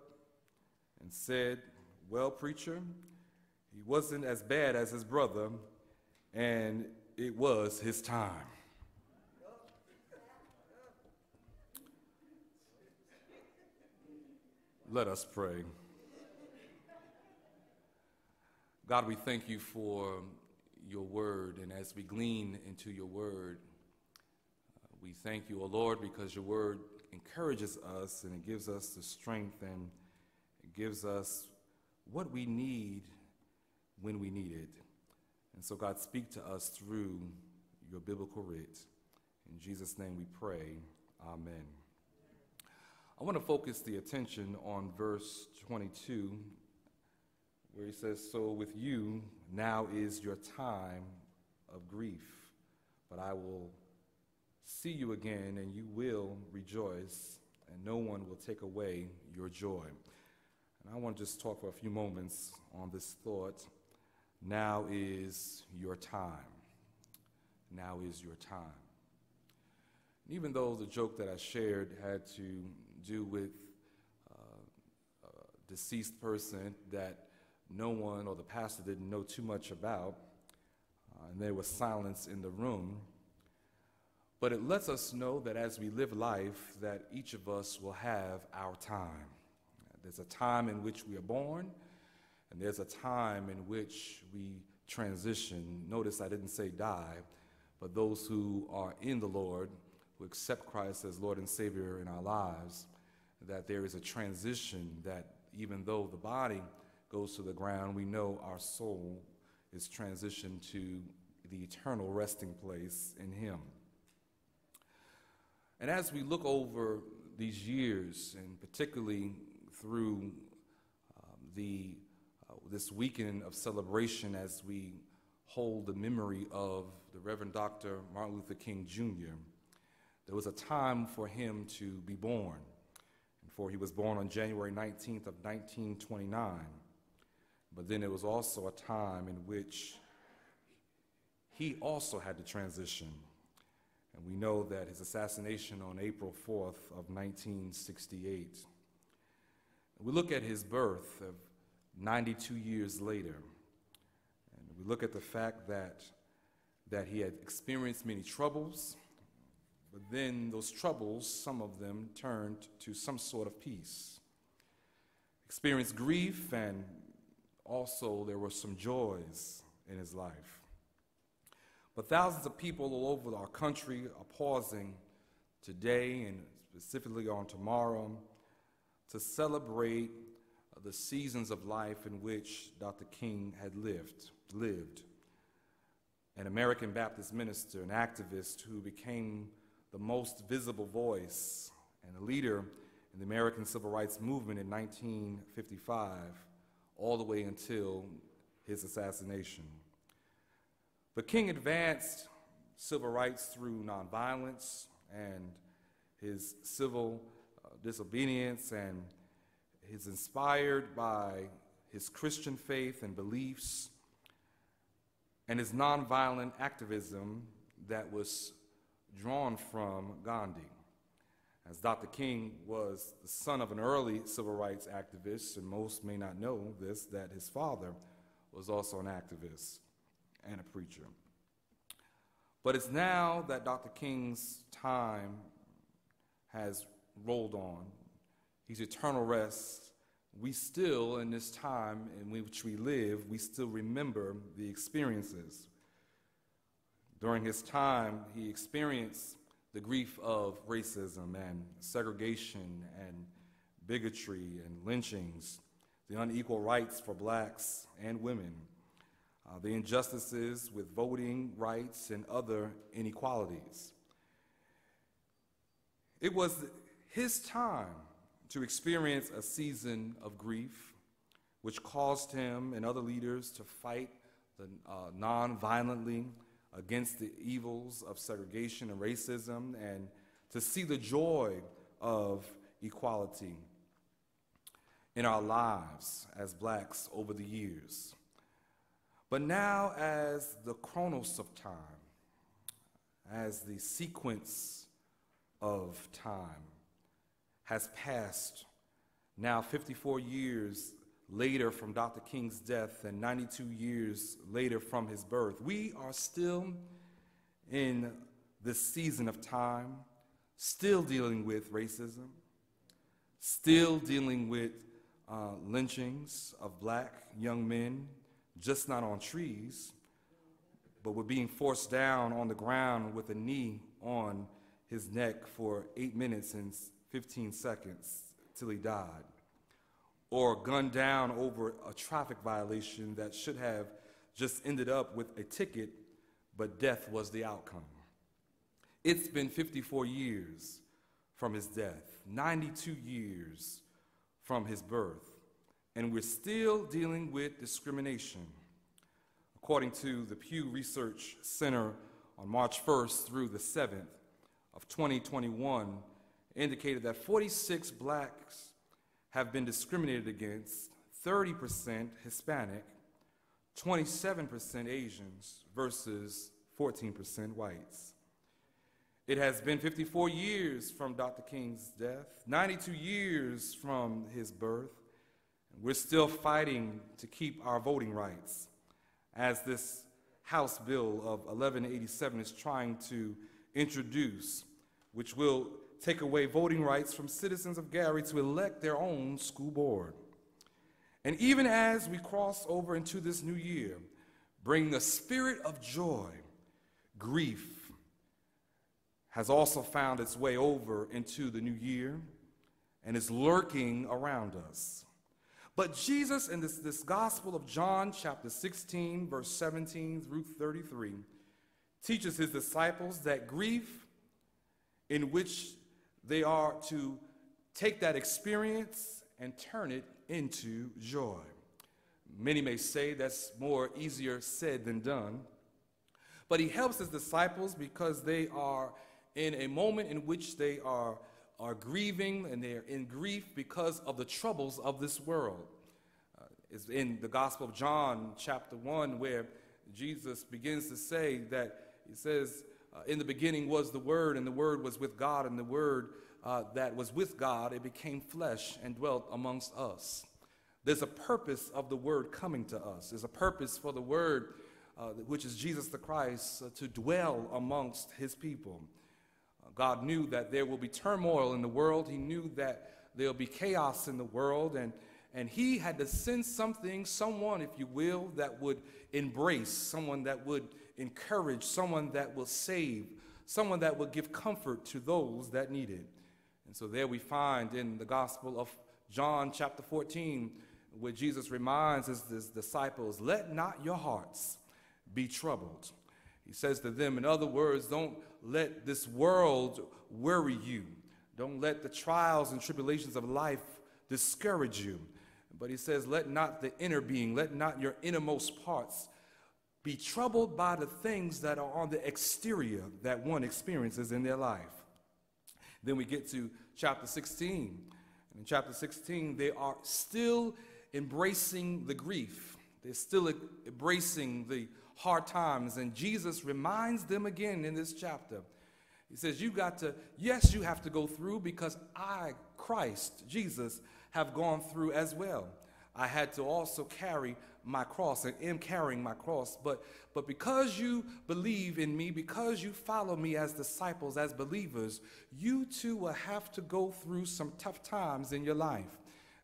and said, Well, preacher, he wasn't as bad as his brother, and it was his time. Let us pray. God, we thank you for your word, and as we glean into your word, uh, we thank you, O Lord, because your word encourages us and it gives us the strength and it gives us what we need when we need it. And so, God, speak to us through your biblical writ. In Jesus' name we pray. Amen. I want to focus the attention on verse 22 where he says, So with you, now is your time of grief, but I will see you again, and you will rejoice, and no one will take away your joy. And I want to just talk for a few moments on this thought. Now is your time. Now is your time. And even though the joke that I shared had to do with uh, a deceased person that no one or the pastor didn't know too much about, uh, and there was silence in the room, but it lets us know that as we live life, that each of us will have our time. There's a time in which we are born, and there's a time in which we transition. Notice I didn't say die, but those who are in the Lord, who accept Christ as Lord and Savior in our lives, that there is a transition that even though the body goes to the ground, we know our soul is transitioned to the eternal resting place in Him. And as we look over these years, and particularly through um, the, uh, this weekend of celebration as we hold the memory of the Reverend Dr. Martin Luther King Jr., there was a time for him to be born. And for he was born on January 19th of 1929. But then it was also a time in which he also had to transition and we know that his assassination on April 4th of 1968. We look at his birth of 92 years later, and we look at the fact that, that he had experienced many troubles, but then those troubles, some of them turned to some sort of peace. Experienced grief, and also there were some joys in his life. But thousands of people all over our country are pausing today and specifically on tomorrow to celebrate the seasons of life in which Dr. King had lived, lived. An American Baptist minister, an activist who became the most visible voice and a leader in the American Civil Rights Movement in 1955, all the way until his assassination. But King advanced civil rights through nonviolence and his civil uh, disobedience, and he's inspired by his Christian faith and beliefs and his nonviolent activism that was drawn from Gandhi. As Dr. King was the son of an early civil rights activist, and most may not know this, that his father was also an activist and a preacher. But it's now that Dr. King's time has rolled on, he's eternal rest. We still, in this time in which we live, we still remember the experiences. During his time, he experienced the grief of racism and segregation and bigotry and lynchings, the unequal rights for blacks and women uh, the injustices with voting rights and other inequalities. It was his time to experience a season of grief, which caused him and other leaders to fight the, uh, non-violently against the evils of segregation and racism and to see the joy of equality in our lives as blacks over the years. But now, as the chronos of time, as the sequence of time has passed, now 54 years later from Dr. King's death and 92 years later from his birth, we are still in this season of time, still dealing with racism, still dealing with uh, lynchings of black young men just not on trees, but were being forced down on the ground with a knee on his neck for eight minutes and 15 seconds till he died. Or gunned down over a traffic violation that should have just ended up with a ticket, but death was the outcome. It's been 54 years from his death, 92 years from his birth, and we're still dealing with discrimination. According to the Pew Research Center on March 1st through the 7th of 2021, indicated that 46 blacks have been discriminated against, 30% Hispanic, 27% Asians versus 14% whites. It has been 54 years from Dr. King's death, 92 years from his birth. We're still fighting to keep our voting rights as this House Bill of 1187 is trying to introduce, which will take away voting rights from citizens of Gary to elect their own school board. And even as we cross over into this new year, bring the spirit of joy, grief has also found its way over into the new year and is lurking around us. But Jesus, in this, this Gospel of John, chapter 16, verse 17 through 33, teaches his disciples that grief, in which they are to take that experience and turn it into joy. Many may say that's more easier said than done, but he helps his disciples because they are in a moment in which they are, are grieving and they're in grief because of the troubles of this world. Uh, it's in the Gospel of John, chapter 1, where Jesus begins to say that he says, uh, In the beginning was the Word, and the Word was with God, and the Word uh, that was with God, it became flesh and dwelt amongst us. There's a purpose of the Word coming to us. There's a purpose for the Word, uh, which is Jesus the Christ, uh, to dwell amongst His people. Uh, God knew that there will be turmoil in the world. He knew that there'll be chaos in the world, and, and He had to send something, someone, if you will, that would embrace, someone that would encourage, someone that will save, someone that will give comfort to those that need it. And so there we find in the Gospel of John, chapter 14, where Jesus reminds his, his disciples, Let not your hearts be troubled. He says to them, in other words, don't let this world worry you. Don't let the trials and tribulations of life discourage you. But he says, let not the inner being, let not your innermost parts be troubled by the things that are on the exterior that one experiences in their life. Then we get to chapter 16. And in chapter 16, they are still embracing the grief, they're still embracing the hard times. And Jesus reminds them again in this chapter. He says, You got to, yes, you have to go through because I, Christ, Jesus, have gone through as well. I had to also carry my cross and am carrying my cross. But, but because you believe in me, because you follow me as disciples, as believers, you too will have to go through some tough times in your life.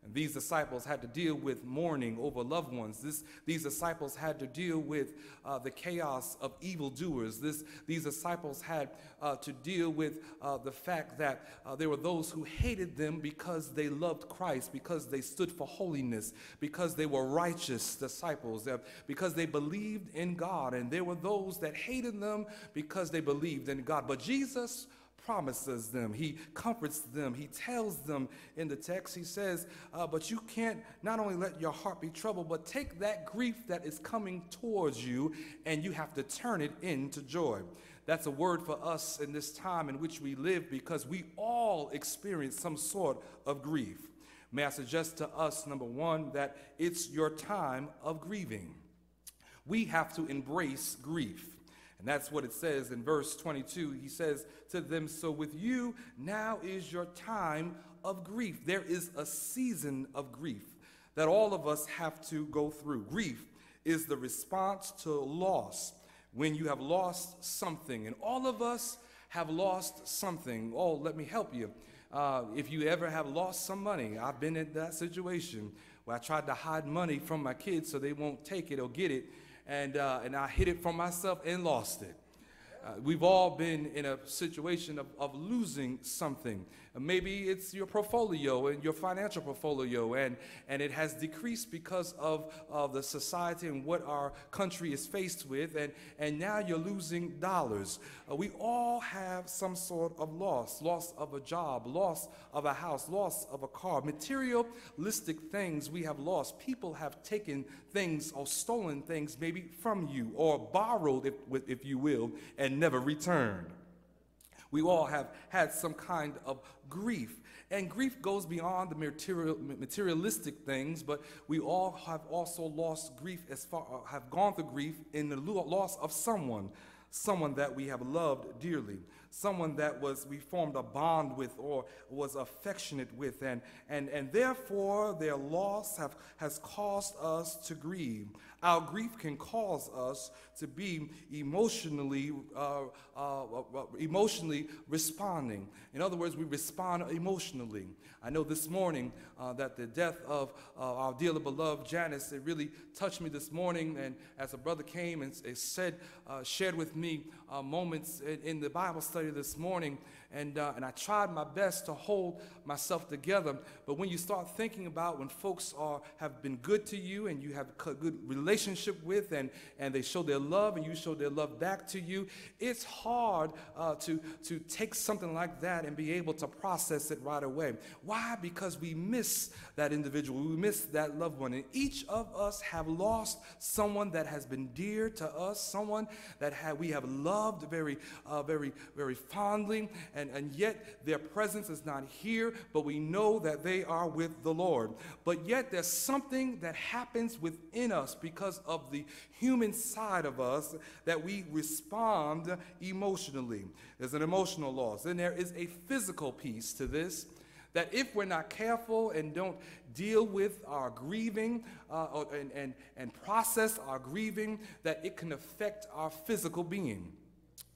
And these disciples had to deal with mourning over loved ones. This, these disciples had to deal with uh, the chaos of evildoers. This, these disciples had uh, to deal with uh, the fact that uh, there were those who hated them because they loved Christ, because they stood for holiness, because they were righteous disciples, uh, because they believed in God. And there were those that hated them because they believed in God. But Jesus promises them, he comforts them, he tells them in the text, he says, uh, But you can't not only let your heart be troubled, but take that grief that is coming towards you and you have to turn it into joy. That's a word for us in this time in which we live because we all experience some sort of grief. May I suggest to us, number one, that it's your time of grieving. We have to embrace grief. And that's what it says in verse 22. He says to them, So with you now is your time of grief. There is a season of grief that all of us have to go through. Grief is the response to loss when you have lost something. And all of us have lost something. Oh, let me help you. Uh, if you ever have lost some money, I've been in that situation where I tried to hide money from my kids so they won't take it or get it and, uh, and I hid it from myself and lost it. Uh, we've all been in a situation of, of losing something. Uh, maybe it's your portfolio and your financial portfolio, and, and it has decreased because of, of the society and what our country is faced with, and, and now you're losing dollars. Uh, we all have some sort of loss loss of a job, loss of a house, loss of a car. Materialistic things we have lost. People have taken things or stolen things maybe from you or borrowed, if, if you will, and never returned. We all have had some kind of grief. And grief goes beyond the material, materialistic things, but we all have also lost grief as far, uh, have gone through grief in the loss of someone, someone that we have loved dearly someone that was we formed a bond with or was affectionate with and and and therefore their loss have has caused us to grieve our grief can cause us to be emotionally uh, uh, uh, emotionally responding. In other words we respond emotionally. I know this morning uh, that the death of uh, our dearly beloved janice it really touched me this morning. And as a brother came and, said uh, shared with me moments in, in the bible study this morning, and, uh, and I tried my best to hold myself together. But when you start thinking about when folks are, have been good to you and you have a good relationship with, and, and they show their love and you show their love back to you, it's hard uh, to, to take something like that and be able to process it right away. Why? Because we miss that individual, we miss that loved one. And each of us have lost someone that has been dear to us, someone that have, we have loved very, uh, very, very very fondly, and, and yet their presence is not here, but we know that they are with the Lord. But yet there's something that happens within us because of the human side of us that we respond emotionally. There's an emotional loss. and there is a physical piece to this that if we're not careful and don't deal with our grieving uh, and, and, and process our grieving, that it can affect our physical being.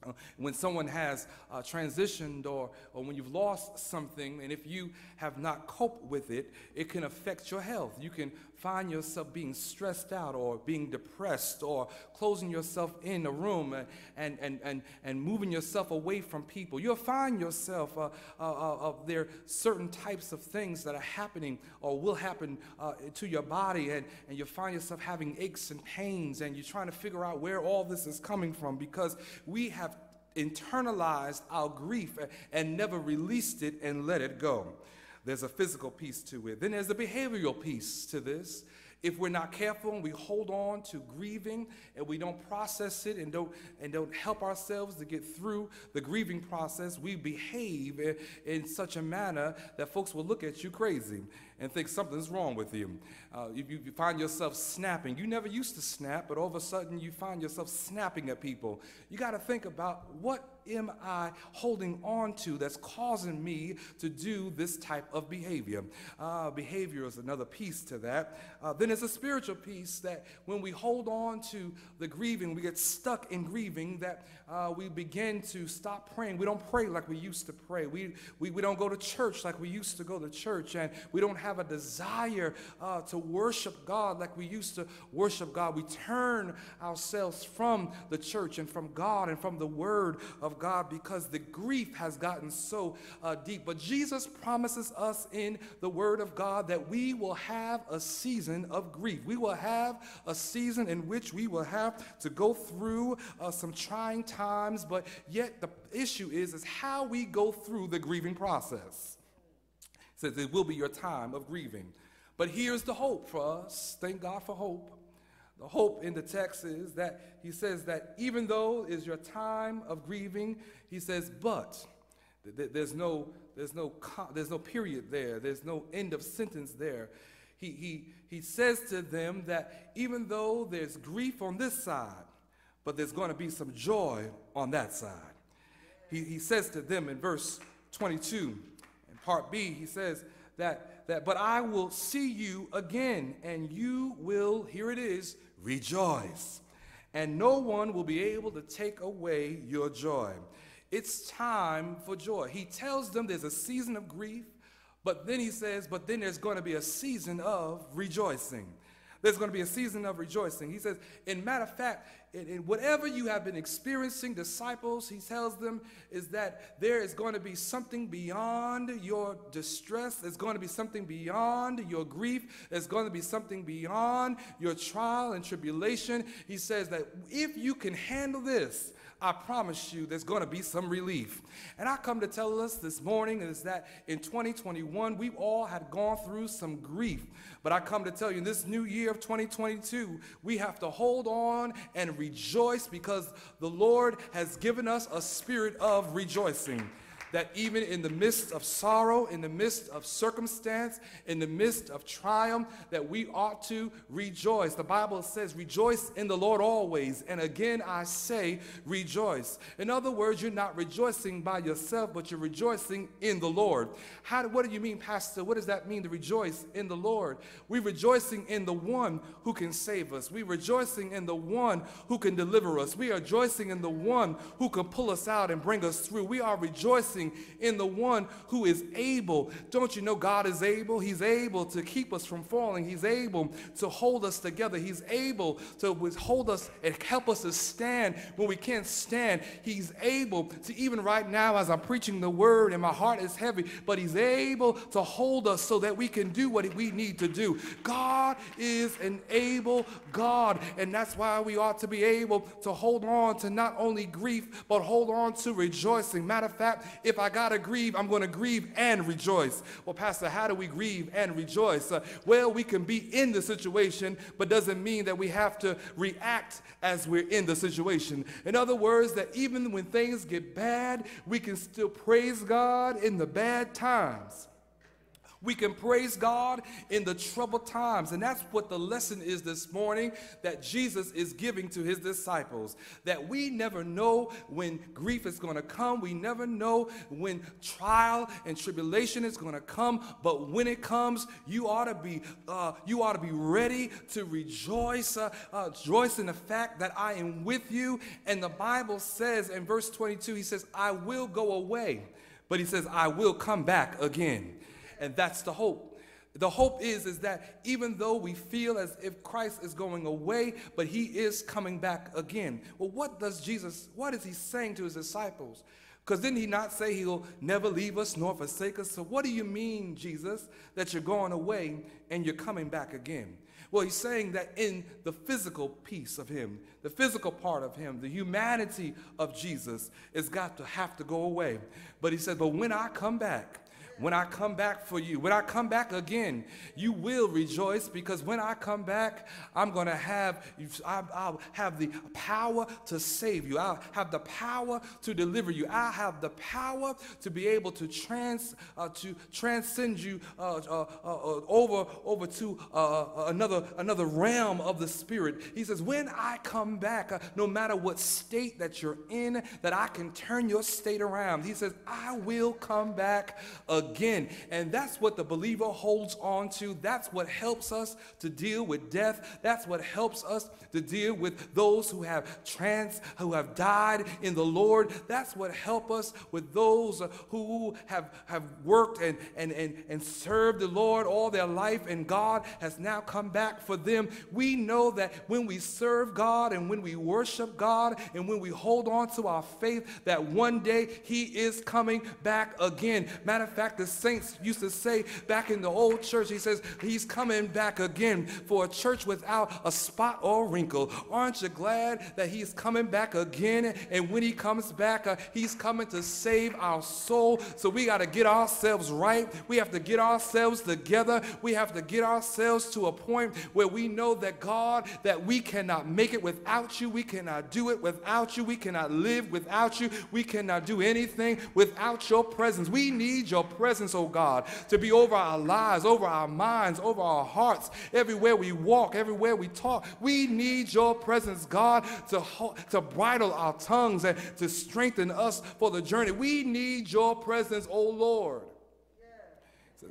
Uh, when someone has uh, transitioned or, or when you've lost something, and if you have not coped with it, it can affect your health. You can find yourself being stressed out or being depressed or closing yourself in a room and, and, and, and, moving yourself away from people. You'll find yourself, uh, uh, uh, there certain types of things that are happening or will happen uh, to your body, and, and you find yourself having aches and pains, and you're trying to figure out where all this is coming from because we have internalized our grief and never released it and let it go. There's a physical piece to it. Then there's a behavioral piece to this. If we're not careful and we hold on to grieving and we don't process it and don't and don't help ourselves to get through the grieving process, we behave in such a manner that folks will look at you crazy and think something's wrong with you. Uh, if you find yourself snapping, you never used to snap, but all of a sudden you find yourself snapping at people. You got to think about what am I holding on to that's causing me to do this type of behavior? Uh, behavior is another piece to that. Uh, then there's a spiritual piece that when we hold on to the grieving, we get stuck in grieving, that uh, we begin to stop praying. We don't pray like we used to pray. We, we, we don't go to church like we used to go to church. And we don't have a desire uh, to worship God like we used to worship God. We turn ourselves from the church and from God and from the Word of God because the grief has gotten so uh, deep. But Jesus promises us in the Word of God that we will have a season of grief. We will have a season in which we will have to go through uh, some trying times, but yet the issue is, is how we go through the grieving process. It says it will be your time of grieving. But here's the hope for us. Thank God for hope. The hope in the text is that he says that even though is your time of grieving, he says, but there's no, there's no, there's no period there. There's no end of sentence there. He, he, he says to them that even though there's grief on this side, but there's going to be some joy on that side. He, he says to them in verse 22, in part B, he says that, that, but I will see you again, and you will, here it is, rejoice. And no one will be able to take away your joy. It's time for joy. He tells them there's a season of grief, but then he says, but then there's going to be a season of rejoicing. There's going to be a season of rejoicing. He says, in matter of fact, in, in, whatever you have been experiencing, disciples, he tells them, is that there is going to be something beyond your distress. There's going to be something beyond your grief. There's going to be something beyond your trial and tribulation. He says that if you can handle this, I promise you there's going to be some relief. And I come to tell us this morning is that in 2021, we all had gone through some grief. But I come to tell you, in this new year of 2022, we have to hold on and rejoice because the Lord has given us a spirit of rejoicing that even in the midst of sorrow, in the midst of circumstance, in the midst of triumph, that we ought to rejoice. The Bible says, rejoice in the Lord always. And again, I say, rejoice. In other words, you're not rejoicing by yourself, but you're rejoicing in the Lord. How, what do you mean, Pastor? What does that mean to rejoice in the Lord? We're rejoicing in the one who can save us. We're rejoicing in the one who can deliver us. We are rejoicing in the one who can pull us out and bring us through. We are rejoicing in the one who is able. Don't you know God is able? He's able to keep us from falling. He's able to hold us together. He's able to withhold us and help us to stand when we can't stand. He's able to, even right now, as I'm preaching the word and my heart is heavy, but He's able to hold us so that we can do what we need to do. God is an able God, and that's why we ought to be able to hold on to not only grief, but hold on to rejoicing. Matter of fact, if if I got to grieve, I'm to grieve and rejoice. Well, Pastor, how do we grieve and rejoice? Uh, well, we can be in the situation, but doesn't mean that we have to react as we're in the situation. In other words, that even when things get bad, we can still praise God in the bad times. We can praise God in the troubled times. And that's what the lesson is this morning that Jesus is giving to his disciples. That we never know when grief is going to come. We never know when trial and tribulation is going to come. But when it comes, you ought to be, uh, you ought to be ready to rejoice, uh, uh, rejoice in the fact that I am with you. And the Bible says in verse 22, he says, I will go away. But he says, I will come back again and that's the hope. The hope is is that even though we feel as if Christ is going away, but he is coming back again. Well, what does Jesus what is he saying to his disciples? Because didn't he not say he'll never leave us nor forsake us? So what do you mean, Jesus, that you're going away and you're coming back again? Well, he's saying that in the physical piece of him, the physical part of him, the humanity of Jesus is got to have to go away. But he said, but when I come back, when I come back for you, when I come back again, you will rejoice because when I come back, I'm going to have, I'll have the power to save you. I'll have the power to deliver you. I have the power to be able to trans, uh, to transcend you uh, uh, uh, uh over, over to uh, another, another realm of the spirit. He says, when I come back, no matter what state that you're in, that I can turn your state around. He says, I will come back again again. And that's what the believer holds on to. That's what helps us to deal with death. That's what helps us to deal with those who have trans, who have died in the Lord. That's what helps us with those who have, have worked and, and, and, and served the Lord all their life, and God has now come back for them. We know that when we serve God and when we worship God and when we hold on to our faith, that one day He is coming back again. Matter of fact, the saints used to say back in the old church. He says, He's coming back again for a church without a spot or wrinkle. Aren't you glad that He's coming back again? And when He comes back, uh, He's coming to save our soul. So we got to get ourselves right. We have to get ourselves together. We have to get ourselves to a point where we know that God, that we cannot make it without you. We cannot do it without you. We cannot live without you. We cannot do anything without your presence. We need your presence presence, oh God, to be over our lives, over our minds, over our hearts, everywhere we walk, everywhere we talk. We need your presence, God, to, to bridle our tongues and to strengthen us for the journey. We need your presence, oh Lord.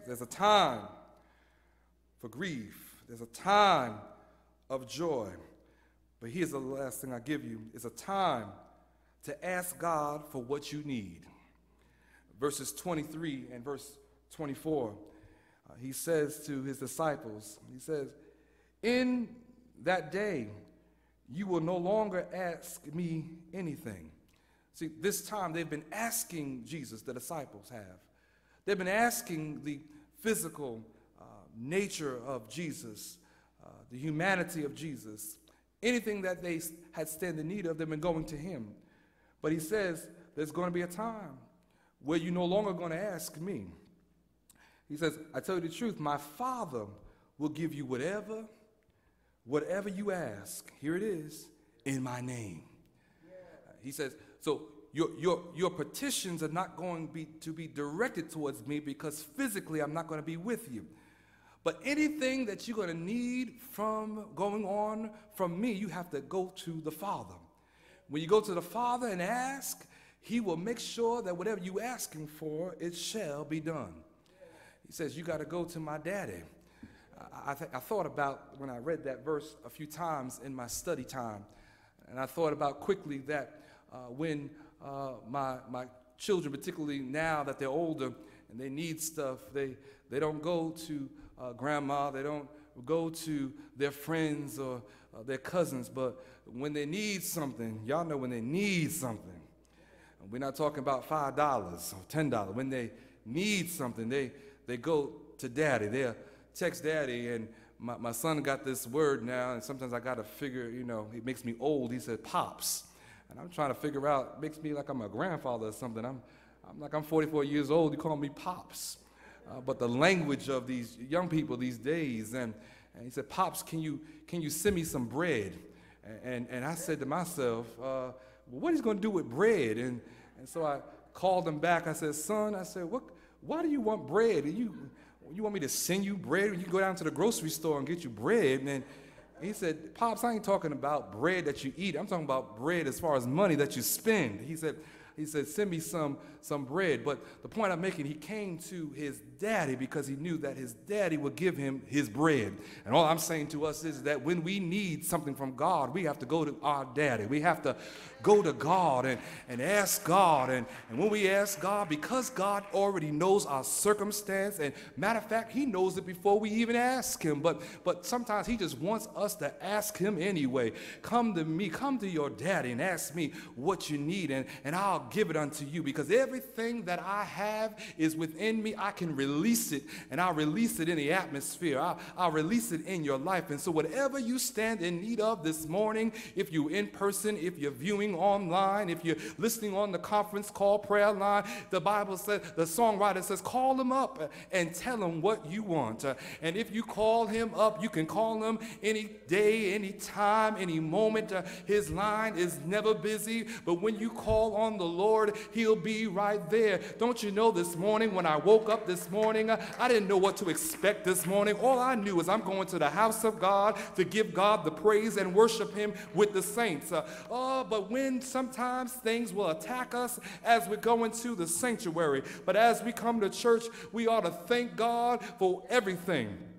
There's a time for grief, there's a time of joy. But here's the last thing I give you it's a time to ask God for what you need verses 23 and verse 24. Uh, he says to his disciples, he says, In that day, you will no longer ask me anything. See, this time they've been asking Jesus, the disciples have. They've been asking the physical uh, nature of Jesus, uh, the humanity of Jesus. Anything that they had stand in need of, they've been going to him. But he says, there's going to be a time where you're no longer going to ask me. He says, I tell you the truth, my Father will give you whatever, whatever you ask. Here it is, in my name. He says, so your, your, your petitions are not going to be, to be directed towards me because physically I'm not going to be with you. But anything that you're going to need from going on from me, you have to go to the Father. When you go to the Father and ask, He will make sure that whatever you ask him for, it shall be done. He says, You got to go to my daddy. I, I, th- I thought about when I read that verse a few times in my study time, and I thought about quickly that uh, when uh, my, my children, particularly now that they're older and they need stuff, they, they don't go to uh, grandma, they don't go to their friends or uh, their cousins, but when they need something, y'all know when they need something, we're not talking about $5 or $10. When they need something, they, they go to daddy. They'll text daddy, and my, my son got this word now, and sometimes I got to figure, you know, it makes me old. He said, Pops. And I'm trying to figure out, makes me like I'm a grandfather or something. I'm, I'm like, I'm 44 years old. You call me Pops. Uh, but the language of these young people these days, and, and he said, Pops, can you, can you send me some bread? And, and, and I said to myself, uh, what is he going to do with bread? And, and so I called him back. I said, son, I said, what, why do you want bread? you, you want me to send you bread? You go down to the grocery store and get you bread. And he said, Pops, I ain't talking about bread that you eat. I'm talking about bread as far as money that you spend. He said, he said, send me some, some bread. But the point I'm making, he came to his daddy because he knew that his daddy would give him his bread. And all I'm saying to us is that when we need something from God, we have to go to our daddy. We have to go to God and, and ask God. And, and when we ask God, because God already knows our circumstance, and matter of fact, He knows it before we even ask Him. But, but sometimes He just wants us to ask Him anyway. Come to me, come to your daddy and ask me what you need, and, and I'll give it unto you. Because everything that I have is within me. I can release it, and I'll release it in the atmosphere. I'll, I'll release it in your life. And so, whatever you stand in need of this morning, if you're in person, if you're viewing, online, if you're listening on the conference call prayer line, the Bible says, the songwriter says, call him up and tell him what you want. And if you call him up, you can call him any day, any time, any moment. His line is never busy, but when you call on the Lord, he'll be right there. Don't you know this morning when I woke up this morning, I didn't know what to expect this morning. All I knew is I'm going to the house of God to give God the praise and worship him with the saints. Uh, oh, but when sometimes things will attack us as we go into the sanctuary. But as we come to church, we ought to thank God for everything.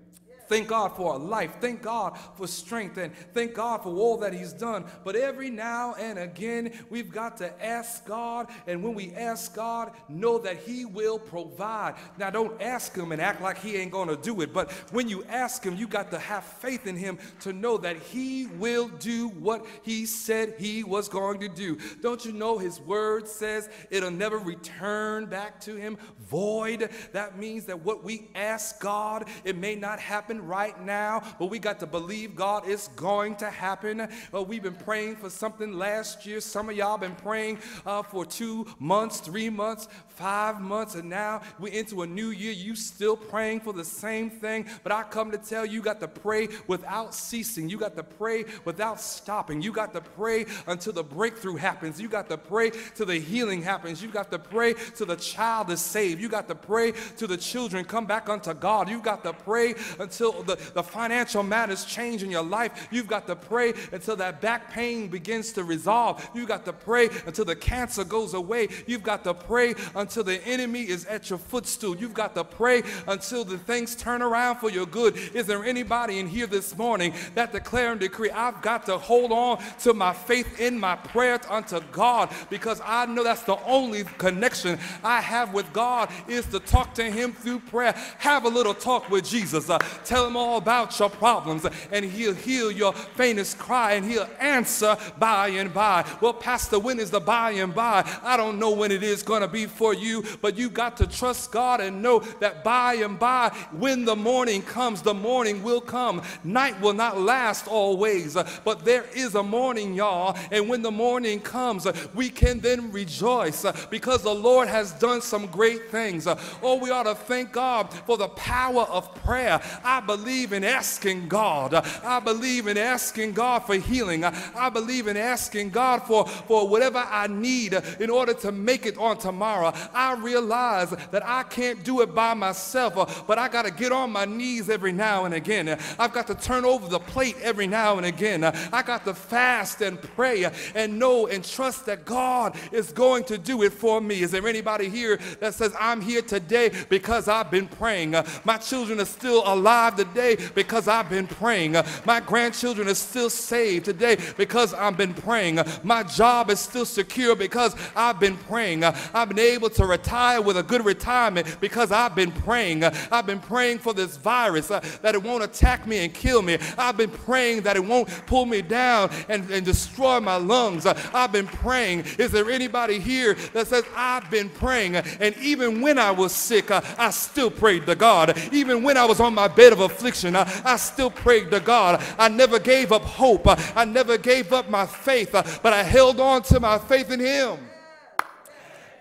Thank God for a life. Thank God for strength and thank God for all that He's done. But every now and again, we've got to ask God. And when we ask God, know that He will provide. Now, don't ask Him and act like He ain't going to do it. But when you ask Him, you got to have faith in Him to know that He will do what He said He was going to do. Don't you know His word says it'll never return back to Him void? That means that what we ask God, it may not happen happen right now, but we got to believe God it's going to happen. Uh, we've been praying for something last year. Some of y'all been praying uh, for two months, three months, five months, and now we're into a new year. You still praying for the same thing, but I come to tell you, you got to pray without ceasing. You got to pray without stopping. You got to pray until the breakthrough happens. You got to pray till the healing happens. You got to pray till the child is saved. You got to pray till the children come back unto God. You got to pray until the, the financial matters change in your life. You've got to pray until that back pain begins to resolve. You've got to pray until the cancer goes away. You've got to pray until the enemy is at your footstool. You've got to pray until the things turn around for your good. Is there anybody in here this morning that declare and decree, I've got to hold on to my faith in my prayer unto God because I know that's the only connection I have with God is to talk to him through prayer. Have a little talk with Jesus. Uh, Tell him all about your problems, and he'll heal your faintest cry, and he'll answer by and by. Well, Pastor, when is the by and by? I don't know when it is going to be for you, but you got to trust God and know that by and by, when the morning comes, the morning will come. Night will not last always, uh, but there is a morning, y'all. And when the morning comes, uh, we can then rejoice uh, because the Lord has done some great things. Oh, we ought to thank God for the power of prayer. I believe in asking God. I believe in asking God for healing. I believe in asking God for, for whatever I need in order to make it on tomorrow. I realize that I can't do it by myself, uh, but I got to get on my knees every now and again. I've got to turn over the plate every now and again. I got to fast and pray and know and trust that God is going to do it for me. Is there anybody here that says, I'm here today because I've been praying? My children are still alive today because I've been praying. My grandchildren are still saved today because I've been praying. My job is still secure because I've been praying. I've been able to retire with a good retirement because I've been praying. I've been praying for this virus uh, that it won't attack me and kill me. I've been praying that it won't pull me down and, and destroy my lungs. Uh, I've been praying. Is there anybody here that says, I've been praying? And even when I was sick, uh, I still prayed to God. Even when I was on my bed of affliction, uh, I still prayed to God. I never gave up hope. Uh, I never gave up my faith, uh, but I held on to my faith in Him.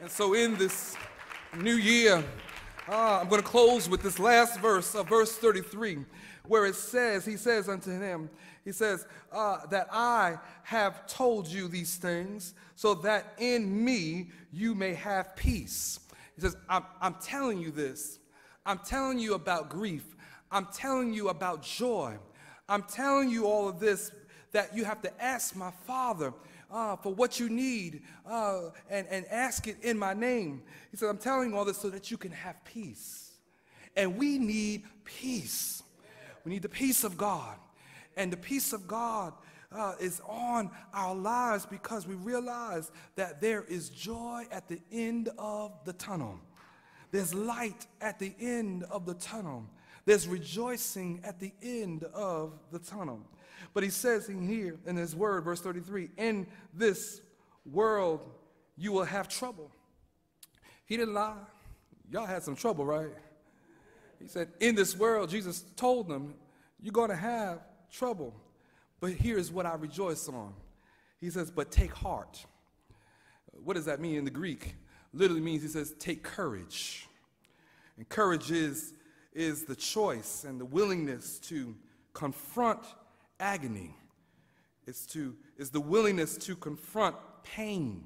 And so in this new year, uh, I'm going to close with this last verse, uh, verse 33, where it says, He says unto him, He says, uh, that I have told you these things so that in me you may have peace. He says, I'm, I'm telling you this. I'm telling you about grief. I'm telling you about joy. I'm telling you all of this that you have to ask my Father uh, for what you need uh, and, and ask it in my name. He said, I'm telling you all this so that you can have peace. And we need peace. We need the peace of God. And the peace of God uh, is on our lives because we realize that there is joy at the end of the tunnel. There's light at the end of the tunnel. There's rejoicing at the end of the tunnel. But he says in here in his word, verse 33, in this world you will have trouble. He didn't lie. Y'all had some trouble, right? He said, in this world, Jesus told them, you're going to have trouble. But here's what I rejoice on. He says, but take heart. What does that mean in the Greek? Literally means he says, take courage. And courage is is the choice and the willingness to confront agony. It's, to, it's the willingness to confront pain,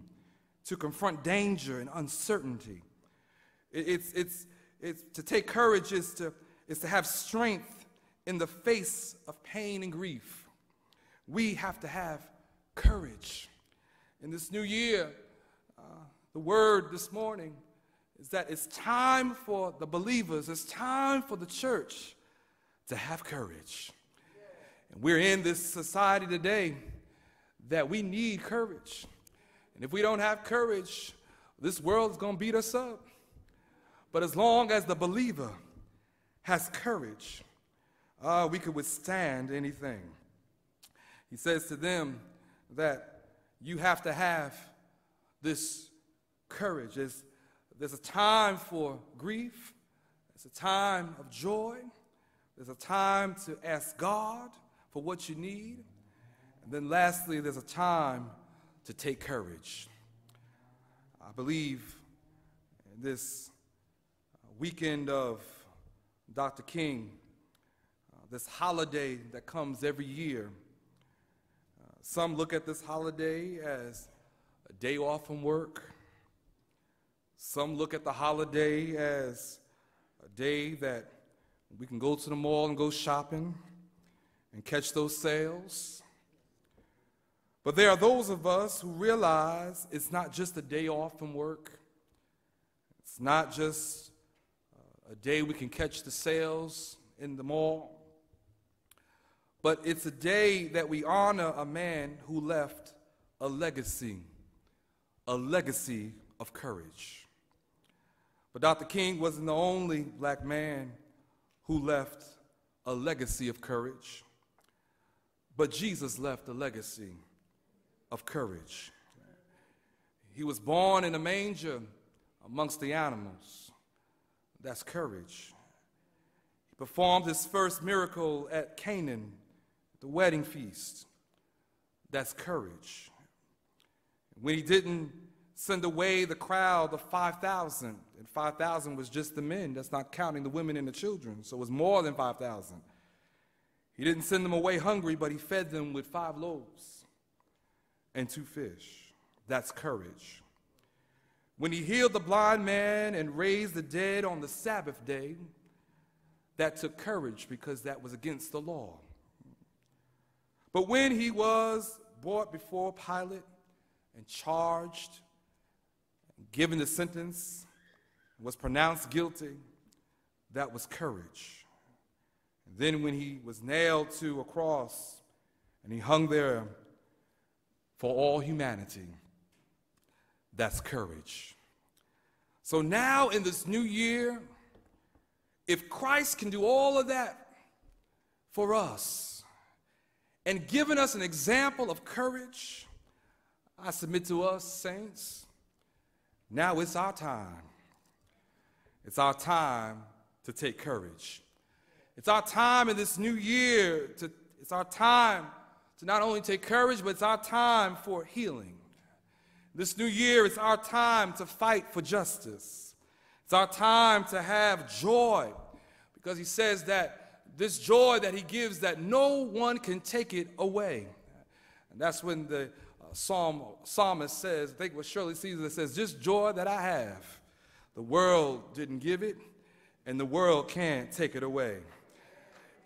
to confront danger and uncertainty. It, it's, it's, it's, to take courage is to, is to have strength in the face of pain and grief. We have to have courage. In this new year, uh, the word this morning is that it's time for the believers, it's time for the church to have courage. And we're in this society today that we need courage. And if we don't have courage, this world is going to beat us up. But as long as the believer has courage, uh, we can withstand anything. He says to them that you have to have this courage. As there's a time for grief, there's a time of joy, there's a time to ask God for what you need, and then lastly, there's a time to take courage. I believe this weekend of Dr. King, uh, this holiday that comes every year. Uh, some look at this holiday as a day off from work. Some look at the holiday as a day that we can go to the mall and go shopping and catch those sales. But there are those of us who realize it's not just a day off from work, it's not just uh, a day we can catch the sales in the mall, but it's a day that we honor a man who left a legacy, a legacy of courage. But Dr. King wasn't the only black man who left a legacy of courage, but Jesus left a legacy of courage. He was born in a manger amongst the animals. That's courage. He performed his first miracle at Canaan, the wedding feast. That's courage. When he didn't send away the crowd of 5,000, and 5,000 was just the men, that's not counting the women and the children, so it was more than 5,000. He didn't send them away hungry, but he fed them with five loaves and two fish. That's courage. When he healed the blind man and raised the dead on the Sabbath day, that took courage because that was against the law. But when he was brought before Pilate and charged, given the sentence, was pronounced guilty, that was courage. And then when he was nailed to a cross and he hung there for all humanity, that's courage. So now in this new year, if Christ can do all of that for us and given us an example of courage, I submit to us, saints, now it's our time. It's our time to take courage. It's our time in this new year to, it's our time to not only take courage, but it's our time for healing. This new year, it's our time to fight for justice. It's our time to have joy because he says that this joy that he gives that no one can take it away. And that's when the uh, psalm, psalmist says, I think was Shirley Caesar says, this joy that I have, the world didn't give it, and the world can't take it away.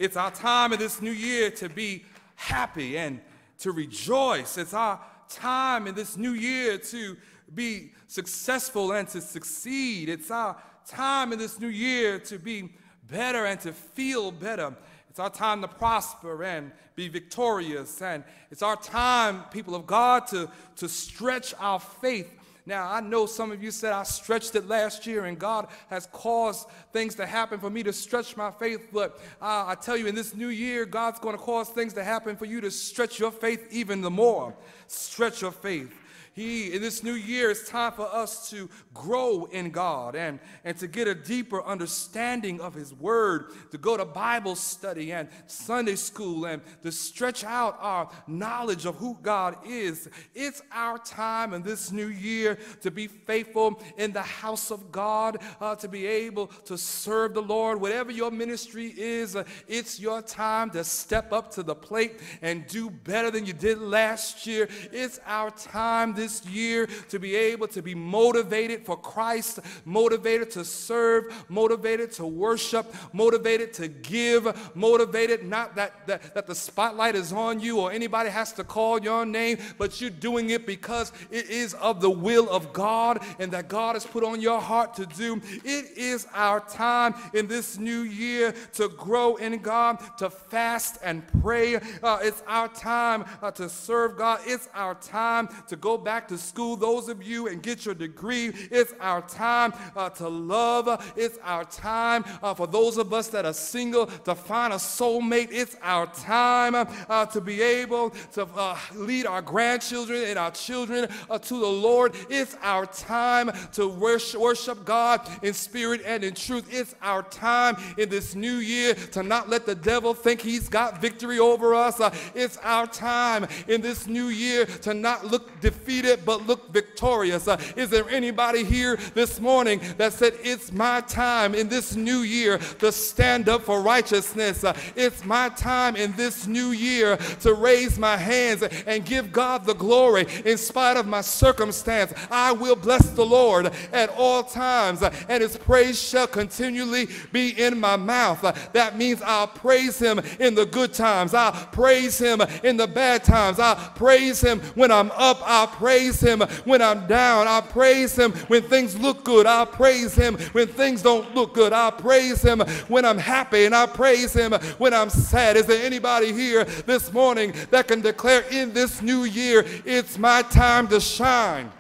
It's our time in this new year to be happy and to rejoice. It's our time in this new year to be successful and to succeed. It's our time in this new year to be better and to feel better. It's our time to prosper and be victorious. And it's our time, people of God, to, to stretch our faith now, I know some of you said I stretched it last year and God has caused things to happen for me to stretch my faith. But uh, I tell you, in this new year, God's going to cause things to happen for you to stretch your faith even the more. Stretch your faith. He, in this new year, it's time for us to grow in God and, and to get a deeper understanding of His Word, to go to Bible study and Sunday school and to stretch out our knowledge of who God is. It's our time in this new year to be faithful in the house of God, uh, to be able to serve the Lord. Whatever your ministry is, uh, it's your time to step up to the plate and do better than you did last year. It's our time this year to be able to be motivated for Christ, motivated to serve, motivated to worship, motivated to give, motivated not that, that, that the spotlight is on you or anybody has to call your name, but you're doing it because it is of the will of God and that God has put on your heart to do. It is our time in this new year to grow in God, to fast and pray. Uh, it's our time uh, to serve God. It's our time to go back back to school, those of you and get your degree. It's our time uh, to love. It's our time uh, for those of us that are single to find a soulmate. It's our time uh, to be able to uh, lead our grandchildren and our children uh, to the Lord. It's our time to worship, God in spirit and in truth. It's our time in this new year to not let the devil think he's got victory over us. Uh, it's our time in this new year to not look defeated defeated but look victorious. Uh, is there anybody here this morning that said, It's my time in this new year to stand up for righteousness? Uh, it's my time in this new year to raise my hands and give God the glory in spite of my circumstance. I will bless the Lord at all times, uh, and his praise shall continually be in my mouth. Uh, that means I'll praise him in the good times, I'll praise him in the bad times, I'll praise him when I'm up, I'll praise praise him when I'm down. I praise him when things look good. I praise him when things don't look good. I praise him when I'm happy and I praise him when I'm sad. Is there anybody here this morning that can declare in this new year, it's my time to shine?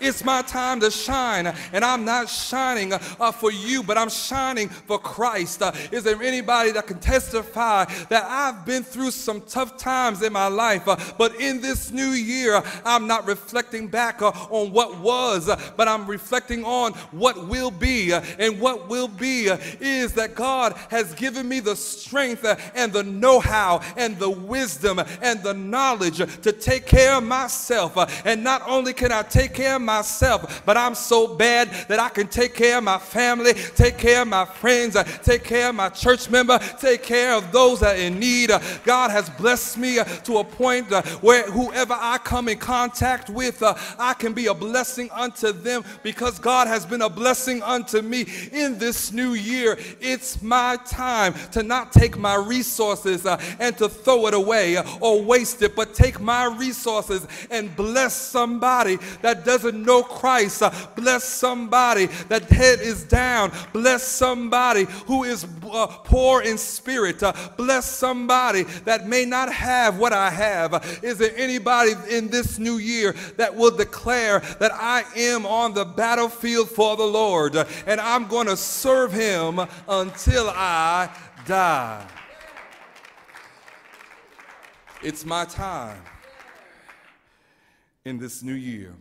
It's my time to shine, and I'm not shining uh, for you, but I'm shining for Christ. Uh, is there anybody that can testify that I've been through some tough times in my life, uh, but in this new year, I'm not reflecting back uh, on what was, uh, but I'm reflecting on what will be. uh, and what will be is that God has given me the strength and the know how and the wisdom and the knowledge to take care of myself. And not only can I take care of myself, but I'm so bad that I can take care of my family, take care of my friends, uh, take care of my church member, take care of those that are in need. Uh, God has blessed me uh, to a point where whoever I come in contact with, I can be a blessing unto them because God has been a blessing unto me in this new year. It's my time to not take my resources and to throw it away or waste it, but take my resources and bless somebody that doesn't know Christ. Uh, bless somebody that head is down. Bless somebody who is uh, poor in spirit. Uh, bless somebody that may not have what I have. Is there anybody in this new year that will declare that I am on the battlefield for the Lord uh, and I'm going to serve him until I die? It's my time in this new year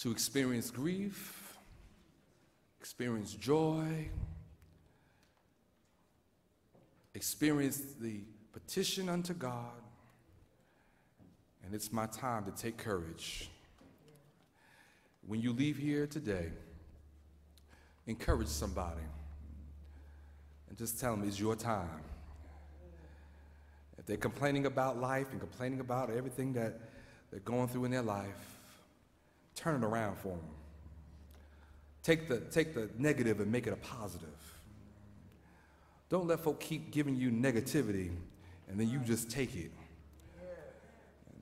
to experience grief, experience joy, experience the petition unto God, and it's my time to take courage. When you leave here today, encourage somebody and just tell them it's your time. If they're complaining about life and complaining about everything that they're going through in their life, turn it around for them. Take the, take the negative and make it a positive. Don't let folk keep giving you negativity and then you just take it.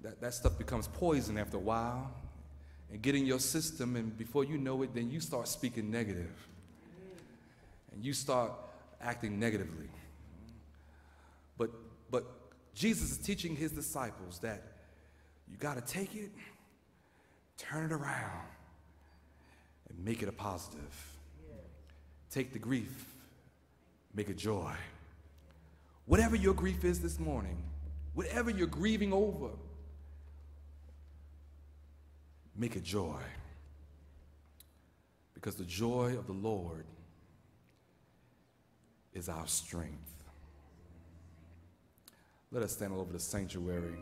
That, that stuff becomes poison after a while and get in your system, and before you know it, then you start speaking. And you start acting negatively. But, but Jesus is teaching his disciples that you got to take it, turn it around, and make it a positive. Take the grief, make it joy. Whatever your grief is this morning, whatever you're grieving over, make it joy. Because the joy of the Lord is our strength. Let us stand all over the sanctuary.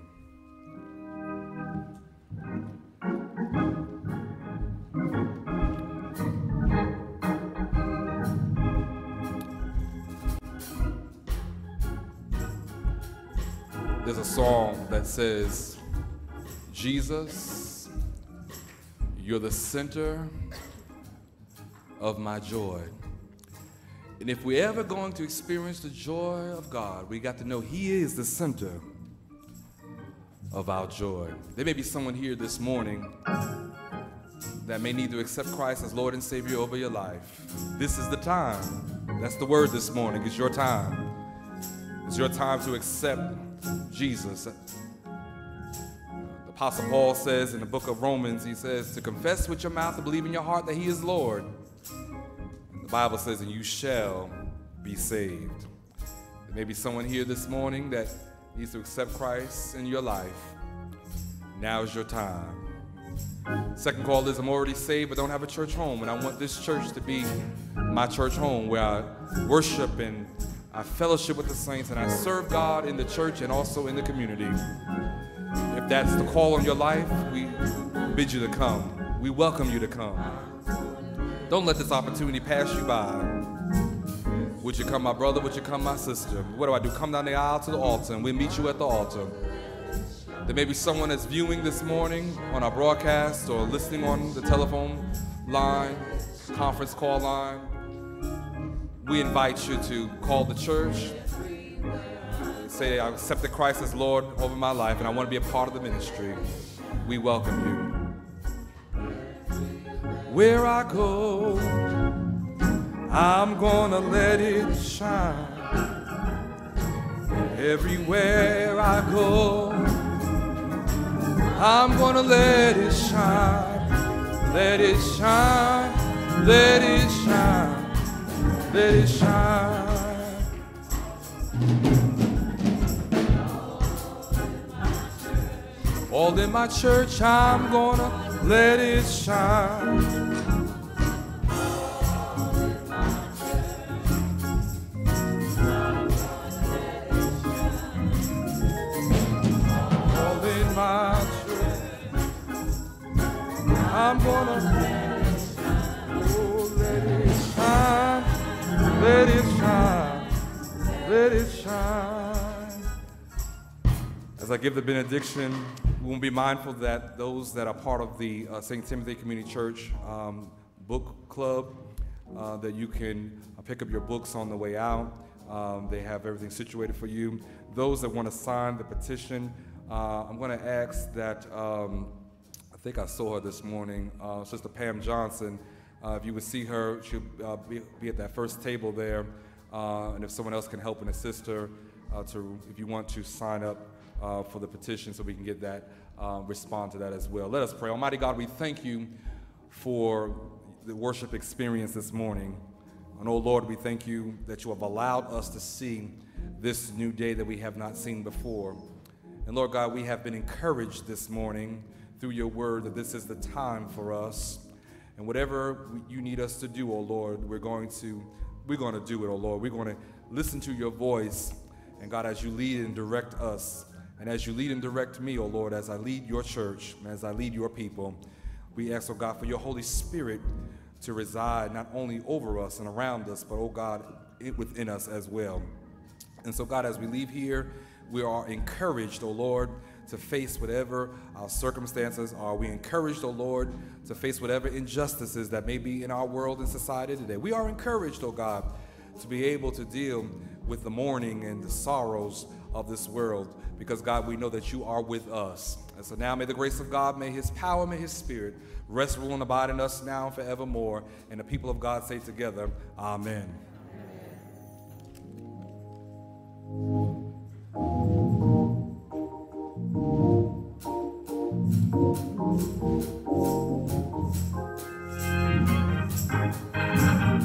Says, Jesus, you're the center of my joy. And if we're ever going to experience the joy of God, we got to know He is the center of our joy. There may be someone here this morning that may need to accept Christ as Lord and Savior over your life. This is the time. That's the word this morning. It's your time. It's your time to accept Jesus. Apostle Paul says in the book of Romans, he says, to confess with your mouth and believe in your heart that He is Lord. The Bible says, and you shall be saved. There may be someone here this morning that needs to accept Christ in your life. Now is your time. Second call is I'm already saved but don't have a church home, and I want this church to be my church home where I worship and I fellowship with the saints and I serve God in the church and also in the community. If that's the call on your life, we bid you to come. We welcome you to come. Don't let this opportunity pass you by. Would you come, my brother? Would you come, my sister? What do I do? Come down the aisle to the altar and we'll meet you at the altar. There may be someone that's viewing this morning on our broadcast or listening on the telephone line, conference call line. We invite you to call the church, say, I accepted Christ as Lord over my life and I want to be a part of the ministry. We welcome you. Where I go, I'm gonna let it shine. Everywhere I go, I'm gonna let it shine, let it shine, let it shine, let it shine. All in my church, I'm gonna let it shine. All in my church, I'm gonna let it shine, let it shine, let it shine. As I give the benediction, will be mindful that those that are part of the uh, St. Timothy Community Church um, book club, uh, that you can uh, pick up your books on the way out. Um, they have everything situated for you. Those that want to sign the petition, uh, I'm going to ask that. Um, I think I saw her this morning, uh, Sister Pam Johnson. Uh, if you would see her, she'll be, be at that first table there. And if someone else can help and assist her, to, if you want to sign up uh, for the petition so we can get that, uh, respond to that as well. Let us pray. Almighty God, we thank you for the worship experience this morning. And oh Lord, we thank you that you have allowed us to see this new day that we have not seen before. And Lord God, we have been encouraged this morning through your word that this is the time for us. And whatever you need us to do, oh Lord, we're going to we're going to do it, oh Lord. We're going to listen to your voice. And God, as you lead and direct us, and as you lead and direct me, oh Lord, as I lead your church, as I lead your people, we ask, oh God, for your Holy Spirit to reside not only over us and around us, but, oh God, it within us as well. And so, God, as we leave here, we are encouraged, oh Lord, to face whatever our circumstances are. We encouraged, oh Lord, to face whatever injustices that may be in our world and society today. We are encouraged, oh God, to be able to deal with the mourning and the sorrows of this world because, God, we know that you are with us. And so now may the grace of God, may his power, may his spirit rest, rule, and abide in us now and forevermore. And the people of God say together, Amen. Amen.